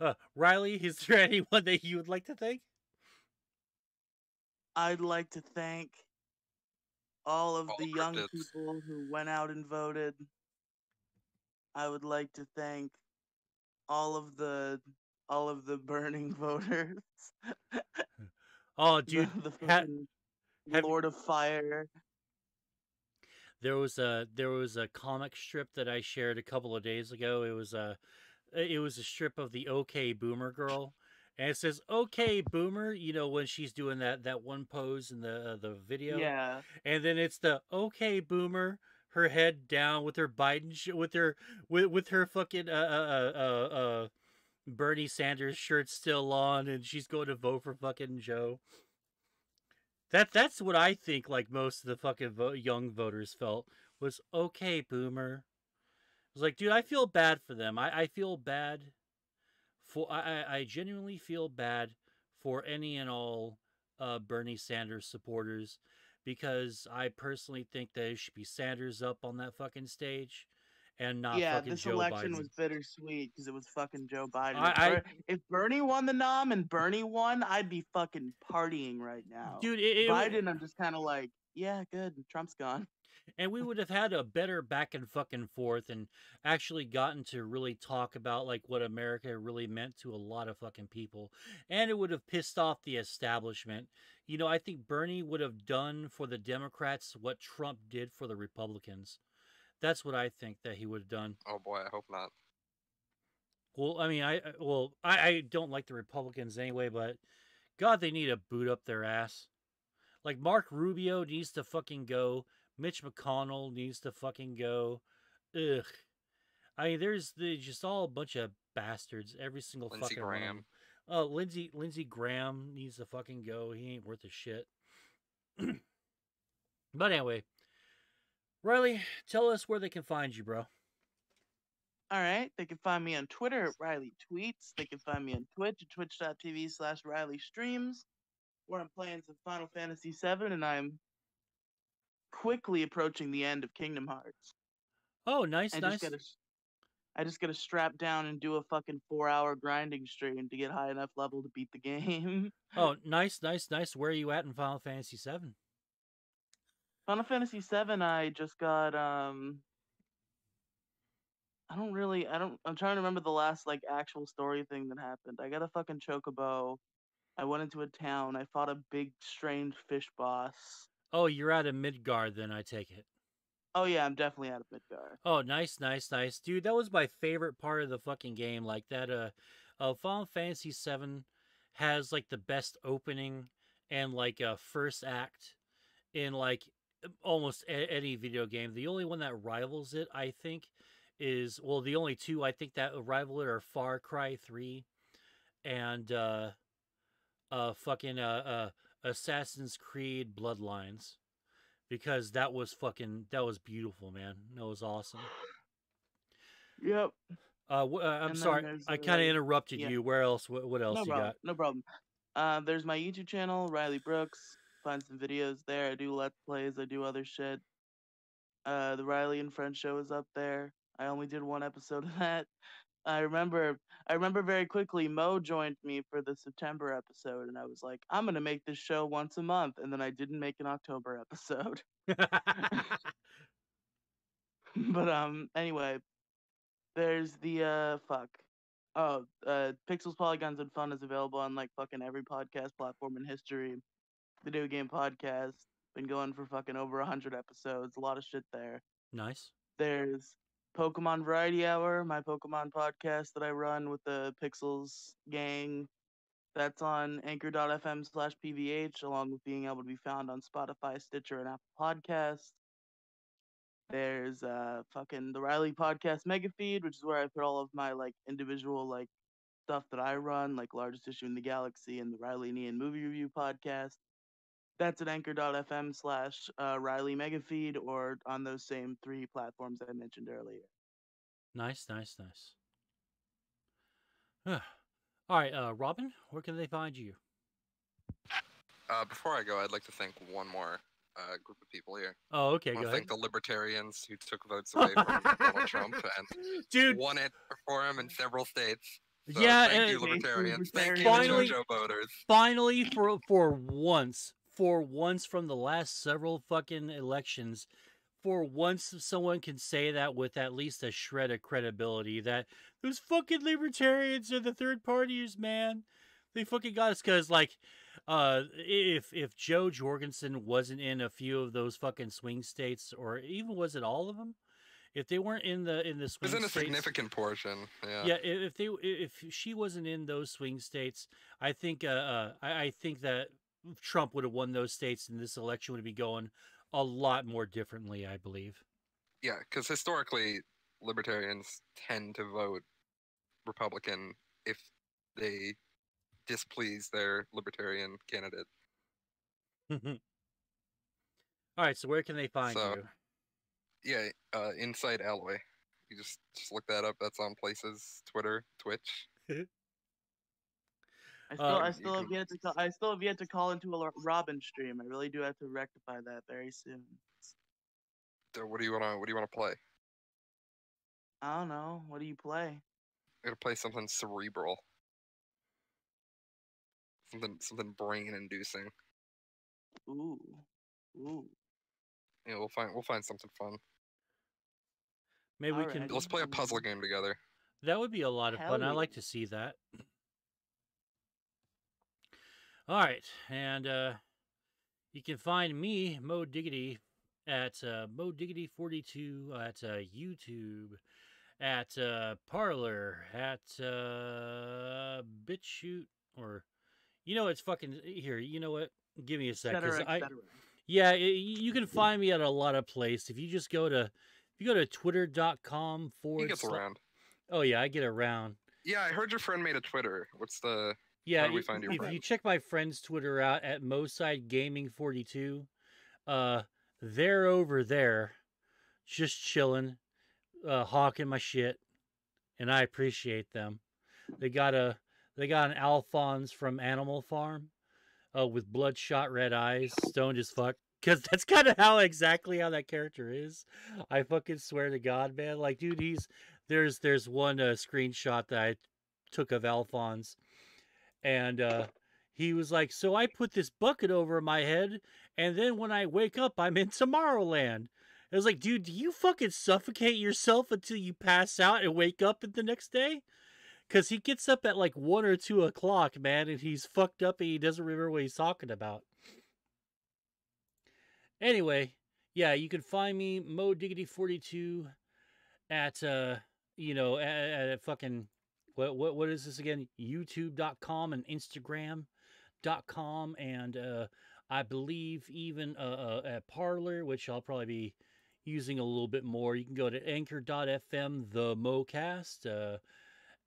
uh, Riely, is there anyone that you would like to thank? I'd like to thank all of All the the young cryptids. people who went out and voted. I would like to thank all of the all of the burning voters. Oh, dude, the, ha- fucking have- Lord of Fire. there was a there was a comic strip that I shared a couple of days ago. It was a it was a strip of the OK Boomer girl, and it says "Okay, Boomer." You know when she's doing that that one pose in the uh, the video, Yeah. and then it's the "Okay, Boomer." Her head down with her Biden sh- with her with with her fucking uh uh uh uh, uh Bernie Sanders shirt still on, and she's going to vote for fucking Joe. That that's what I think. Like most of the fucking vo- young voters felt was okay, Boomer. I was like, dude, I feel bad for them. I, I feel bad for I, I genuinely feel bad for any and all uh, Bernie Sanders supporters because I personally think it should be Sanders up on that fucking stage and not yeah, this Joe election Biden. was bittersweet because it was fucking Joe Biden. I- if, I- if Bernie won the nom and Bernie won, I'd be fucking partying right now. Dude, it, it, Biden, I'm just kind of like, yeah, good. Trump's gone. and we would have had a better back and fucking forth and actually gotten to really talk about like what America really meant to a lot of fucking people. And it would have pissed off the establishment. You know, I think Bernie would have done for the Democrats what Trump did for the Republicans. That's what I think that he would have done. Oh boy, I hope not. Well, I mean, I I- well, I, I don't like the Republicans anyway, but God, they need to boot up their ass. Like Marco Rubio needs to fucking go. Mitch McConnell needs to fucking go. Ugh. I mean, there's the, just all a bunch of bastards. Every single Lindsey fucking one Graham. them. Oh, Lindsey Lindsey Graham needs to fucking go. He ain't worth a shit. but anyway, Riely, tell us where they can find you, bro. All right. They can find me on Twitter at Riely Tweets. They can find me on Twitch at twitch.tv slash Riely Streams, where I'm playing some Final Fantasy VII, and I'm quickly approaching the end of Kingdom Hearts. Oh, nice, I nice. just gotta, I just gotta strap down and do a fucking four-hour grinding stream to get high enough level to beat the game. Oh, nice, nice, nice. Where are you at in Final Fantasy VII? Final Fantasy VII, I just got um. I don't really. I don't. I'm trying to remember the last like actual story thing that happened. I got a fucking chocobo. I went into a town. I fought a big strange fish boss. Oh, you're out of Midgar, then I take it. Oh yeah, I'm definitely out of Midgar. Oh, nice, nice, nice, dude. That was my favorite part of the fucking game. Like that. Uh, uh Final Fantasy VII has like the best opening and like uh first act in like almost a- any video game. The only one that rivals it, I think, is well, the only two I think that rival it are Far Cry Three and uh, uh, fucking uh, uh, Assassin's Creed Bloodlines, because that was fucking that was beautiful, man. That was awesome. Yep. Uh, uh I'm sorry, I kind of uh, interrupted yeah. you. Where else? What, what else No you problem. got? No problem. Uh, there's my YouTube channel, Riely Brooks. Find some videos there. I do let's plays. I do other shit. Uh, the Riely and Friends show is up there. I only did one episode of that. I remember. I remember very quickly. Moe joined me for the September episode, and I was like, "I'm gonna make this show once a month," and then I didn't make an October episode. but um, anyway, there's the uh, fuck. Oh, uh, Pixels, Polygons, and Fun is available on like fucking every podcast platform in history. Video game podcast been going for fucking over a hundred episodes. A lot of shit there. nice. There's Pokemon Variety Hour, my Pokemon podcast that I run with the Pixels gang. That's on anchor.fm slash PVH, along with being able to be found on Spotify, Stitcher, and Apple Podcasts. There's uh fucking the Riely Podcast Mega Feed, which is where I put all of my like individual like stuff that I run, like largest issue in the galaxy and the Riely and Ian movie review podcast. That's at anchor.fm slash uh, Riely Megafeed or on those same three platforms I mentioned earlier. Nice, nice, nice. All right, uh, Robin, where can they find you? Uh, before I go, I'd like to thank one more uh, group of people here. Oh, okay, I go ahead. thank the libertarians who took votes away from Donald Trump and Dude, won it for him in several states. So yeah, thank you, and- libertarians. Thank you, Finally- the JoJo voters. finally for for once for once from the last several fucking elections for once someone can say that with at least a shred of credibility that those fucking libertarians are the third parties man they fucking got us because like uh if if jo jorgensen wasn't in a few of those fucking swing states or even was it all of them If they weren't in the in the It swing was in a states, significant portion. Yeah. yeah, if they if she wasn't in those swing states, I think uh, uh I, I think that Trump would have won those states, and this election would be going a lot more differently. I believe. Yeah, because historically, libertarians tend to vote Republican if they displease their libertarian candidate. All right, so where can they find So- you? Yeah, uh, Insight Alloy. You just just look that up. That's on places, Twitter, Twitch. I still, Uh, I still have yet to, call, I still have yet to call into a Robin stream. I really do have to rectify that very soon. So what do you wanna What do you wanna play? I don't know. What do you play? I'm gonna play something cerebral. Something something brain inducing. Ooh, ooh. Yeah, we'll find we'll find something fun. Maybe we Alright. can. Let's play a puzzle Um, game together. That would be a lot of fun. I like to see that. All right, and uh, you can find me, Moe Diggity, at uh, Moe Diggity forty two at uh, YouTube, at uh, Parler, at uh, BitChute, or you know it's fucking here. You know what? Give me a Et sec, 'cause cetera, I yeah, i- you can find me at a lot of places. If you just go to if you go to twitter.com He forward gets sla- around. Oh yeah, I get around. Yeah, I heard your friend made a Twitter. What's the Yeah, do we find your if you check my friend's Twitter out at Moeside Gaming 42, uh, they're over there, just chilling, uh, hawking my shit, and I appreciate them. They got a they got an Alphonse from Animal Farm, uh, with bloodshot red eyes, stoned as fuck. Cause that's kind of how exactly how that character is. I fucking swear to God, man. Like, dude, he's there's there's one uh, screenshot that I took of Alphonse and uh he was like so i put this bucket over my head and then when i wake up i'm in tomorrowland. It was like dude do you fucking suffocate yourself until you pass out and wake up the next day? Because he gets up at like one or two o'clock man and he's fucked up and he doesn't remember what he's talking about. Anyway yeah you can find me moe diggity 42 at uh you know at, at fucking what what what is this again? YouTube.com and Instagram.com and uh, I believe even uh, uh, at Parler, which I'll probably be using a little bit more. You can go to Anchor.fm, the Moecast, uh,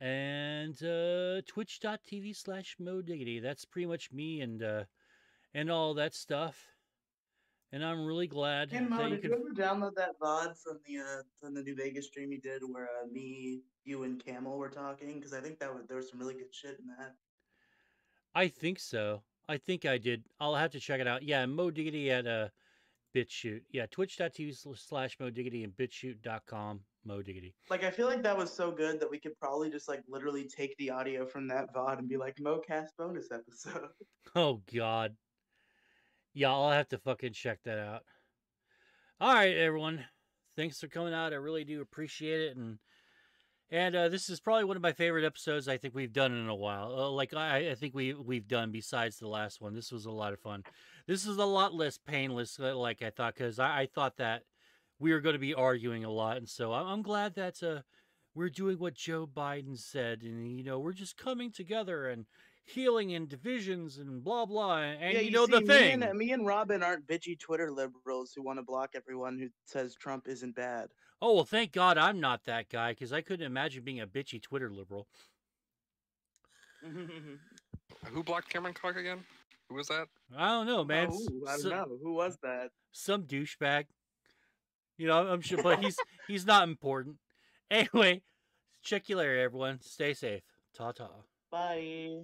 and uh, Twitch.tv slash MoeDiggity. That's pretty much me and uh, and all that stuff. And I'm really glad Hey Moe, that you did can. you ever download that VOD from the uh, from the New Vegas stream you did, where uh, me, you, and Camel were talking? Because I think that was, there was some really good shit in that. I think so. I think I did. I'll have to check it out. Yeah, Moe Diggity at uh, BitChute. Yeah, twitch.tv slash Moe Diggity and bitchute.com Moe Diggity. Like I feel like that was so good that we could probably just like literally take the audio from that VOD and be like Moecast bonus episode. Oh, God. Yeah, I'll have to fucking check that out. All right, everyone. Thanks for coming out. I really do appreciate it. And and uh, this is probably one of my favorite episodes I think we've done in a while. Uh, like I, I think we we've done besides the last one. This was a lot of fun. This is a lot less painless, uh, like I thought, because I, I thought that we were going to be arguing a lot, and so I'm, glad that uh, we're doing what Joe Biden said, and you know we're just coming together and healing and divisions and blah blah. And yeah, you, know see, the me thing. And, me and Robin aren't bitchy Twitter liberals who want to block everyone who says Trump isn't bad. Oh well, thank God I'm not that guy because I couldn't imagine being a bitchy Twitter liberal. Uh, who blocked Cameron Clark again? Who was that? I don't know, man. oh, S- I don't so- know. Who was that? some douchebag. You know, I'm sure, but he's he's not important. Anyway, check you later, everyone. Stay safe. Ta ta. Bye.